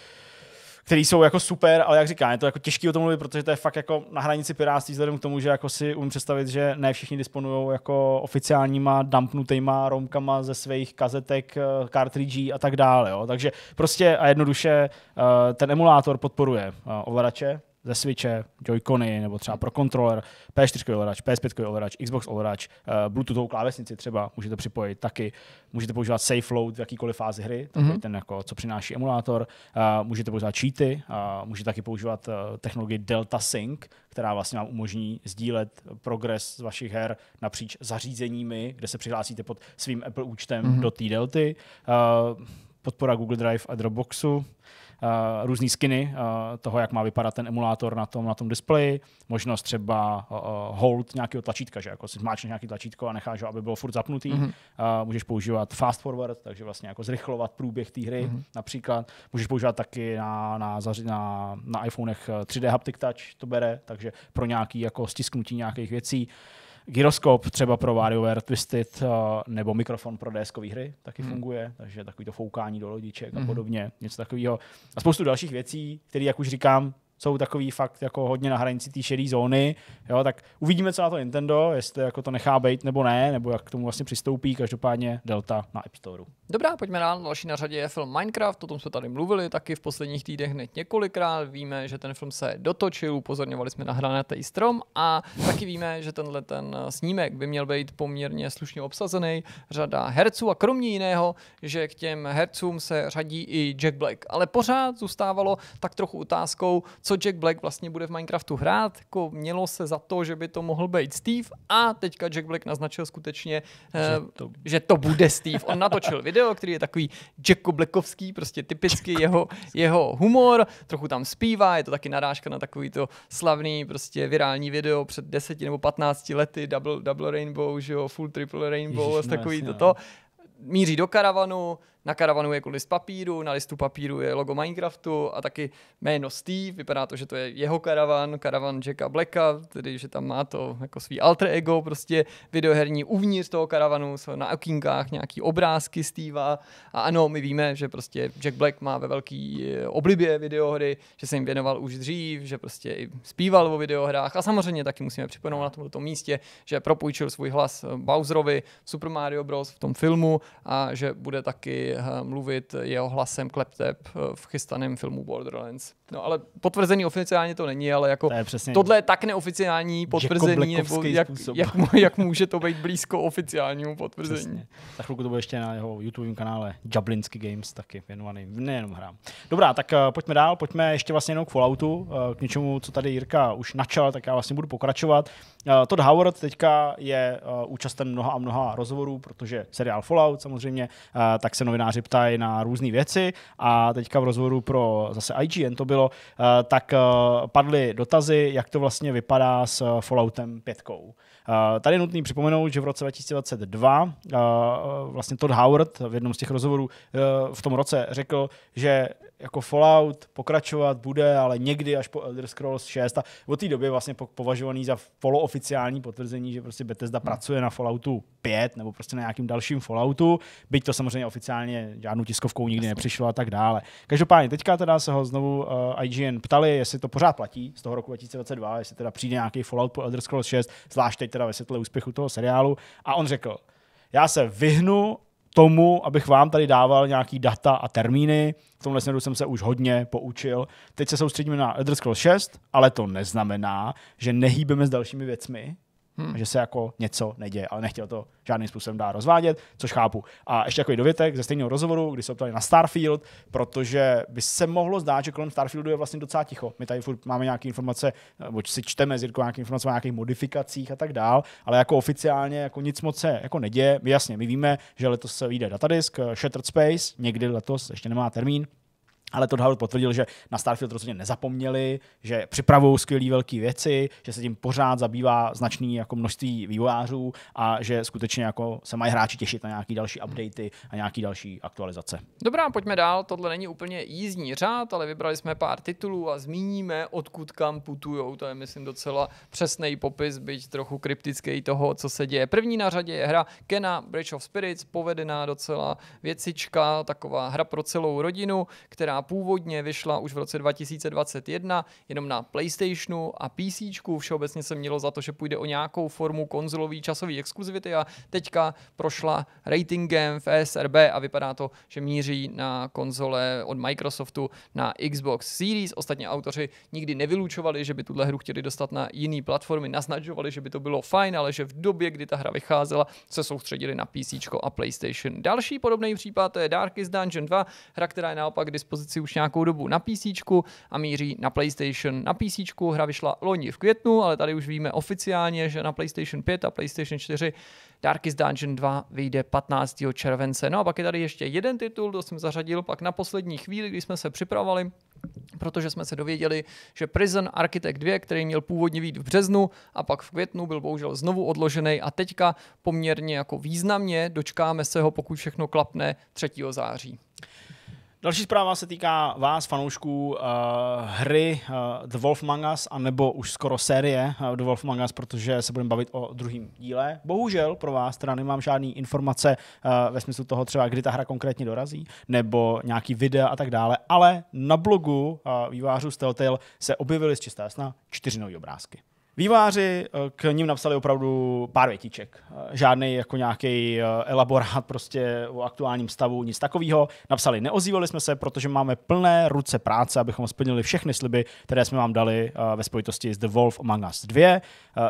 který jsou jako super, ale jak říkám, je to jako těžký o tom mluvit, protože to je fakt jako na hranici pirátství vzhledem k tomu, že jako si umím představit, že ne všichni disponují jako oficiálníma dumpnutýma romkama ze svých kazetek, cartridge a tak dále. Jo. Takže prostě a jednoduše uh, ten emulátor podporuje uh, ovladače, ze Switche, Joy-Cony nebo třeba pro kontroler, P4 ovladač, PS5 ovladač, Xbox ovladač, uh, Bluetoothovou klávesnici třeba můžete připojit taky. Můžete používat safe load v jakýkoliv fázi hry, mm-hmm. ten jako, co přináší emulátor. Uh, můžete používat cheaty, uh, můžete taky používat uh, technologii Delta Sync, která vlastně vám umožní sdílet progres z vašich her napříč zařízeními, kde se přihlásíte pod svým Apple účtem mm-hmm. do té Delty. Uh, podpora Google Drive a Dropboxu, uh, různý skiny uh, toho, jak má vypadat ten emulátor na tom, na tom displeji, možnost třeba uh, hold nějakého tlačítka, že jako si zmáčneš nějaký tlačítko a necháš ho, aby bylo furt zapnutý. Mm-hmm. Uh, můžeš používat fast forward, takže vlastně jako zrychlovat průběh té hry mm-hmm. například. Můžeš používat taky na, na, na, na iPhonech 3D Haptic Touch, to bere, takže pro nějaký jako stisknutí nějakých věcí. Gyroskop třeba pro WarioWare Twisted uh, nebo mikrofon pro deskové hry taky hmm. funguje, takže takový to foukání do lodiček hmm. a podobně, něco takového. A spoustu dalších věcí, které, jak už říkám, jsou takový fakt jako hodně na hranici té šedé zóny, jo, tak uvidíme, co na to Nintendo, jestli jako to nechá být nebo ne, nebo jak k tomu vlastně přistoupí, každopádně Delta na App Store. Dobrá, pojďme dál. Další na řadě je film Minecraft, o tom jsme tady mluvili taky v posledních týdnech hned několikrát. Víme, že ten film se dotočil, upozorňovali jsme na hranatý strom a taky víme, že tenhle ten snímek by měl být poměrně slušně obsazený. Řada herců a kromě jiného, že k těm hercům se řadí i Jack Black. Ale pořád zůstávalo tak trochu otázkou, co Jack Black vlastně bude v Minecraftu hrát. Jako mělo se za to, že by to mohl být Steve a teďka Jack Black naznačil skutečně, že eh, to, že to bude Steve. On natočil video, který je takový Jacko Blackovský, prostě typicky jeho, jeho humor, trochu tam zpívá, je to taky narážka na takový to slavný prostě virální video před 10 nebo 15 lety, Double, double Rainbow, že jo, Full Triple Rainbow, Ježiš, takový no, toto. Míří do karavanu, na karavanu je jako list papíru, na listu papíru je logo Minecraftu a taky jméno Steve. Vypadá to, že to je jeho karavan, karavan Jacka Blacka, tedy že tam má to jako svý alter ego, prostě videoherní uvnitř toho karavanu, jsou na okýnkách nějaký obrázky Steva. A ano, my víme, že prostě Jack Black má ve velký eh, oblibě videohry, že se jim věnoval už dřív, že prostě i zpíval o videohrách a samozřejmě taky musíme připomenout na tomto místě, že propůjčil svůj hlas Bowserovi v Super Mario Bros. v tom filmu a že bude taky Eh, mluvit jeho hlasem kleptep eh, v chystaném filmu Borderlands. No ale potvrzený oficiálně to není, ale jako to je přesně tohle je tak neoficiální potvrzení, nebo jak, jak, jak, může to být blízko oficiálnímu potvrzení. Přesně. Za chvilku to bude ještě na jeho YouTube kanále Jablinsky Games taky věnovaný, nejenom hrám. Dobrá, tak uh, pojďme dál, pojďme ještě vlastně jenom k Falloutu, uh, k něčemu, co tady Jirka už načal, tak já vlastně budu pokračovat. Uh, Todd Howard teďka je uh, účasten mnoha a mnoha rozhovorů, protože seriál Fallout samozřejmě, uh, tak se novináři ptají na různé věci a teďka v rozhovoru pro zase IGN to bylo, uh, tak uh, padly dotazy, jak to vlastně vypadá s uh, Falloutem 5. Uh, tady je nutný připomenout, že v roce 2022 uh, vlastně Todd Howard v jednom z těch rozhovorů v tom roce řekl, že jako Fallout pokračovat bude, ale někdy až po Elder Scrolls 6 a od té doby vlastně považovaný za polooficiální potvrzení, že prostě Bethesda hmm. pracuje na Falloutu 5 nebo prostě na nějakým dalším Falloutu, byť to samozřejmě oficiálně žádnou tiskovkou nikdy nepřišlo a tak dále. Každopádně teďka teda se ho znovu uh, IGN ptali, jestli to pořád platí z toho roku 2022, jestli teda přijde nějaký Fallout po Elder Scrolls 6, zvlášť teď teda ve světle úspěchu toho seriálu a on řekl, já se vyhnu tomu, abych vám tady dával nějaký data a termíny. V tomhle směru jsem se už hodně poučil. Teď se soustředíme na Elder Scrolls 6, ale to neznamená, že nehýbeme s dalšími věcmi, Hmm. Že se jako něco neděje, ale nechtěl to žádným způsobem dá rozvádět, což chápu. A ještě takový dovětek ze stejného rozhovoru, kdy se ptali na Starfield, protože by se mohlo zdát, že kolem Starfieldu je vlastně docela ticho. My tady furt máme nějaké informace, nebo si čteme z nějaké informace o nějakých modifikacích a tak dál, ale jako oficiálně jako nic moc se jako neděje. My jasně, my víme, že letos se vyjde datadisk Shattered Space, někdy letos, ještě nemá termín, ale Todd Howard potvrdil, že na Starfield rozhodně nezapomněli, že připravují skvělé velké věci, že se tím pořád zabývá značný jako množství vývojářů a že skutečně jako se mají hráči těšit na nějaké další updaty a nějaké další aktualizace. Dobrá, pojďme dál. Tohle není úplně jízdní řád, ale vybrali jsme pár titulů a zmíníme, odkud kam putujou. To je, myslím, docela přesný popis, byť trochu kryptický toho, co se děje. První na řadě je hra Kena Bridge of Spirits, povedená docela věcička, taková hra pro celou rodinu, která původně vyšla už v roce 2021 jenom na PlayStationu a PC. Všeobecně se mělo za to, že půjde o nějakou formu konzolový časový exkluzivity a teďka prošla ratingem v ESRB a vypadá to, že míří na konzole od Microsoftu na Xbox Series. Ostatně autoři nikdy nevylučovali, že by tuhle hru chtěli dostat na jiné platformy, naznačovali, že by to bylo fajn, ale že v době, kdy ta hra vycházela, se soustředili na PC a PlayStation. Další podobný případ je Darkest Dungeon 2, hra, která je naopak k dispozici dispozici už nějakou dobu na PC a míří na PlayStation. Na PC hra vyšla loni v květnu, ale tady už víme oficiálně, že na PlayStation 5 a PlayStation 4 Darkest Dungeon 2 vyjde 15. července. No a pak je tady ještě jeden titul, to jsem zařadil pak na poslední chvíli, kdy jsme se připravovali, protože jsme se dověděli, že Prison Architect 2, který měl původně být v březnu a pak v květnu byl bohužel znovu odložený a teďka poměrně jako významně dočkáme se ho, pokud všechno klapne 3. září. Další zpráva se týká vás, fanoušků uh, hry uh, The Wolf Among Us, anebo už skoro série uh, The Wolf Among Us, protože se budeme bavit o druhém díle. Bohužel pro vás teda nemám žádné informace uh, ve smyslu toho třeba, kdy ta hra konkrétně dorazí, nebo nějaký videa a tak dále, ale na blogu uh, vývářů z Telltale se objevily z čistá jasna čtyři nové obrázky. Výváři eh, k ním napsali opravdu pár větiček. Eh, žádný jako nějaký eh, elaborát prostě o aktuálním stavu, nic takového. Napsali, neozývali jsme se, protože máme plné ruce práce, abychom splnili všechny sliby, které jsme vám dali ve spojitosti s The Wolf Among Us 2.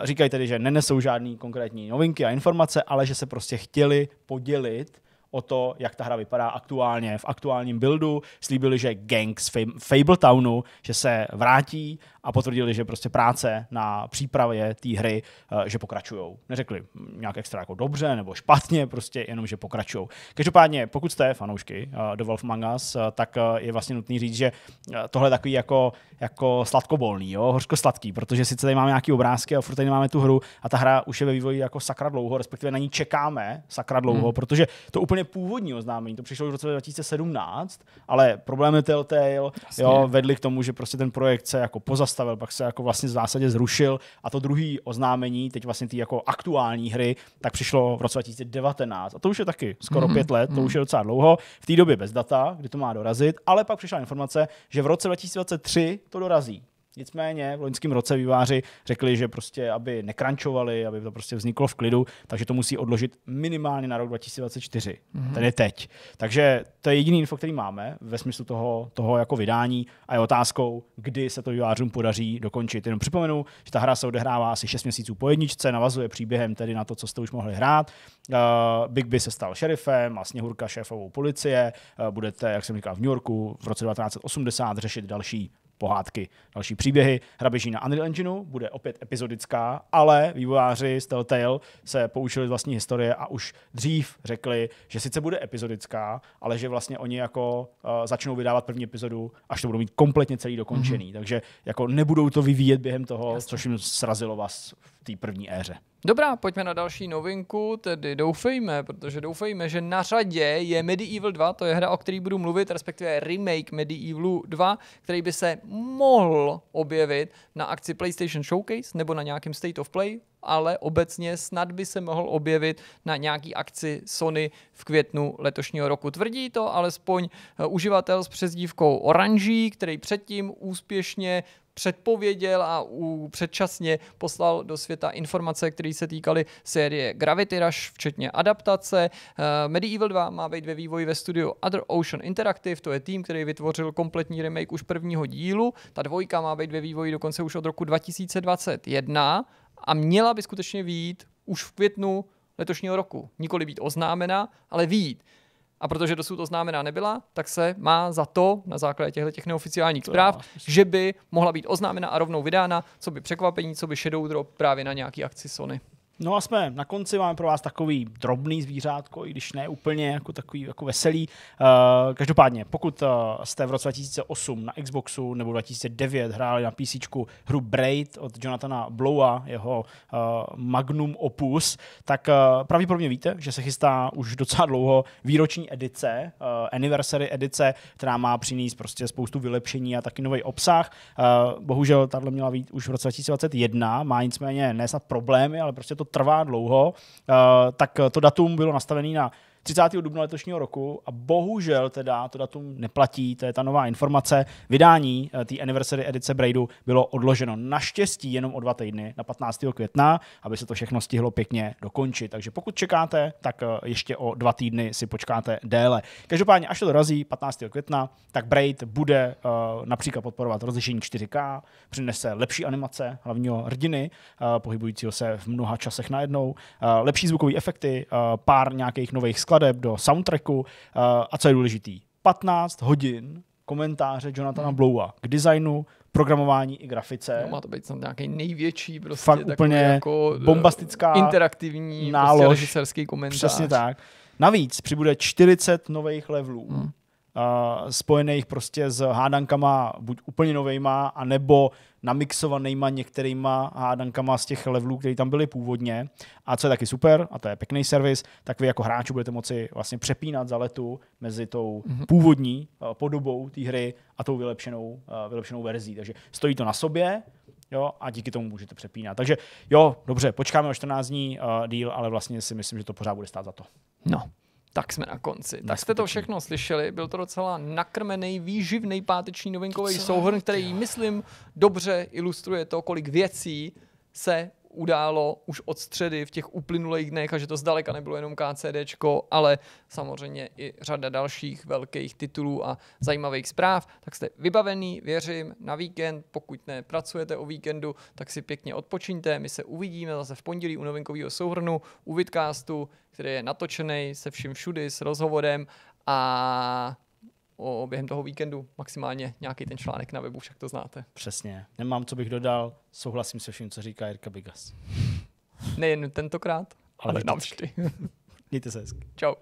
Říkají tedy, že nenesou žádný konkrétní novinky a informace, ale že se prostě chtěli podělit o to, jak ta hra vypadá aktuálně, v aktuálním buildu. Slíbili, že gang z Fabletownu, že se vrátí a potvrdili, že prostě práce na přípravě té hry, eh, že pokračují. Neřekli nějak extra jako dobře nebo špatně, prostě jenom, že pokračují. Každopádně, pokud jste fanoušky uh, The Wolf Among Us, uh, tak je vlastně nutný říct, že tohle je takový jako, jako sladkobolný, jo? hořko sladký, protože sice tady máme nějaké obrázky a furt tady máme tu hru a ta hra už je ve vývoji jako sakra dlouho, respektive na ní čekáme sakra dlouho, hmm. protože to úplně původní oznámení, to přišlo v roce 2017, ale problémy Telltale jo, vedly k tomu, že prostě ten projekt se jako pozastavil zastavil, pak se jako vlastně v zásadě zrušil a to druhý oznámení, teď vlastně ty jako aktuální hry, tak přišlo v roce 2019 a to už je taky skoro mm-hmm. pět let, to mm-hmm. už je docela dlouho, v té době bez data, kdy to má dorazit, ale pak přišla informace, že v roce 2023 to dorazí. Nicméně v loňském roce výváři řekli, že prostě, aby nekrančovali, aby to prostě vzniklo v klidu, takže to musí odložit minimálně na rok 2024, mm-hmm. tedy teď. Takže to je jediný info, který máme ve smyslu toho, toho jako vydání a je otázkou, kdy se to vývářům podaří dokončit. Jenom připomenu, že ta hra se odehrává asi 6 měsíců po jedničce, navazuje příběhem tedy na to, co jste už mohli hrát. Uh, Bigby se stal šerifem a Sněhurka šéfovou policie. Uh, budete, jak jsem říkal, v New Yorku v roce 1980 řešit další pohádky, další příběhy. Hra běží na Unreal Engineu, bude opět epizodická, ale vývojáři z Telltale se poučili z vlastní historie a už dřív řekli, že sice bude epizodická, ale že vlastně oni jako uh, začnou vydávat první epizodu, až to budou mít kompletně celý dokončený. Mm-hmm. Takže jako nebudou to vyvíjet během toho, Jasně. což jim srazilo vás v té první éře. Dobrá, pojďme na další novinku, tedy doufejme, protože doufejme, že na řadě je Medieval 2, to je hra, o který budu mluvit, respektive remake Medievalu 2, který by se mohl objevit na akci PlayStation Showcase nebo na nějakém State of Play, ale obecně snad by se mohl objevit na nějaký akci Sony v květnu letošního roku. Tvrdí to alespoň eh, uživatel s přezdívkou Oranží, který předtím úspěšně předpověděl a u, předčasně poslal do světa informace, které se týkaly série Gravity Rush, včetně adaptace. Uh, Medieval 2 má být ve vývoji ve studiu Other Ocean Interactive, to je tým, který vytvořil kompletní remake už prvního dílu. Ta dvojka má být ve vývoji dokonce už od roku 2021 a měla by skutečně výjít už v květnu letošního roku. Nikoli být oznámena, ale výjít. A protože dosud oznámená nebyla, tak se má za to, na základě těchto těch neoficiálních zpráv, že by mohla být oznámena a rovnou vydána, co by překvapení, co by Shadow Drop právě na nějaký akci Sony. No a jsme na konci, máme pro vás takový drobný zvířátko, i když ne úplně jako takový jako veselý. Uh, každopádně, pokud uh, jste v roce 2008 na Xboxu nebo 2009 hráli na PC hru Braid od Jonathana Blowa, jeho uh, magnum opus, tak uh, pravděpodobně víte, že se chystá už docela dlouho výroční edice, uh, anniversary edice, která má přinést prostě spoustu vylepšení a taky nový obsah. Uh, bohužel tahle měla být už v roce 2021, má nicméně ne problémy, ale prostě to trvá dlouho, uh, tak to datum bylo nastavené na 30. dubna letošního roku a bohužel teda to datum neplatí, to je ta nová informace. Vydání eh, té anniversary edice Braidu bylo odloženo naštěstí jenom o dva týdny na 15. května, aby se to všechno stihlo pěkně dokončit. Takže pokud čekáte, tak eh, ještě o dva týdny si počkáte déle. Každopádně, až to dorazí 15. května, tak Braid bude uh, například podporovat rozlišení 4K, přinese lepší animace hlavního hrdiny, uh, pohybujícího se v mnoha časech najednou, uh, lepší zvukové efekty, uh, pár nějakých nových skladů skladeb do soundtracku uh, a co je důležitý, 15 hodin komentáře Jonathana Blowa k designu, programování i grafice. No, má to být snad nějaký největší, prostě Fakt úplně jako eh, bombastická interaktivní nálož. prostě režisérský komentář. Přesně tak. Navíc přibude 40 nových levelů, Hmm. uh, spojených prostě s hádankama buď úplně novejma, anebo namixovanýma některýma hádankama z těch levelů, které tam byly původně. A co je taky super, a to je pěkný servis, tak vy jako hráči budete moci vlastně přepínat za letu mezi tou Mhm. původní uh, podobou té hry a tou vylepšenou, uh, vylepšenou verzí. Takže stojí to na sobě, Jo, a díky tomu můžete přepínat. Takže jo, dobře, počkáme o 14 dní uh, díl, ale vlastně si myslím, že to pořád bude stát za to. No, tak jsme na konci. Tak jste to všechno slyšeli, byl to docela nakrmený, výživný páteční novinkový souhrn, který, myslím, dobře ilustruje to, kolik věcí se událo už od středy v těch uplynulých dnech a že to zdaleka nebylo jenom KCDčko, ale samozřejmě i řada dalších velkých titulů a zajímavých zpráv. Tak jste vybavený, věřím, na víkend. Pokud nepracujete o víkendu, tak si pěkně odpočiňte. My se uvidíme zase v pondělí u novinkového souhrnu, u Vidcastu, který je natočený se vším všudy, s rozhovorem a o, během toho víkendu maximálně nějaký ten článek na webu, však to znáte. Přesně. Nemám, co bych dodal, souhlasím se vším, co říká Jirka Bigas. Nejen tentokrát, ale, Ale navždy. Mějte se hezky. Čau.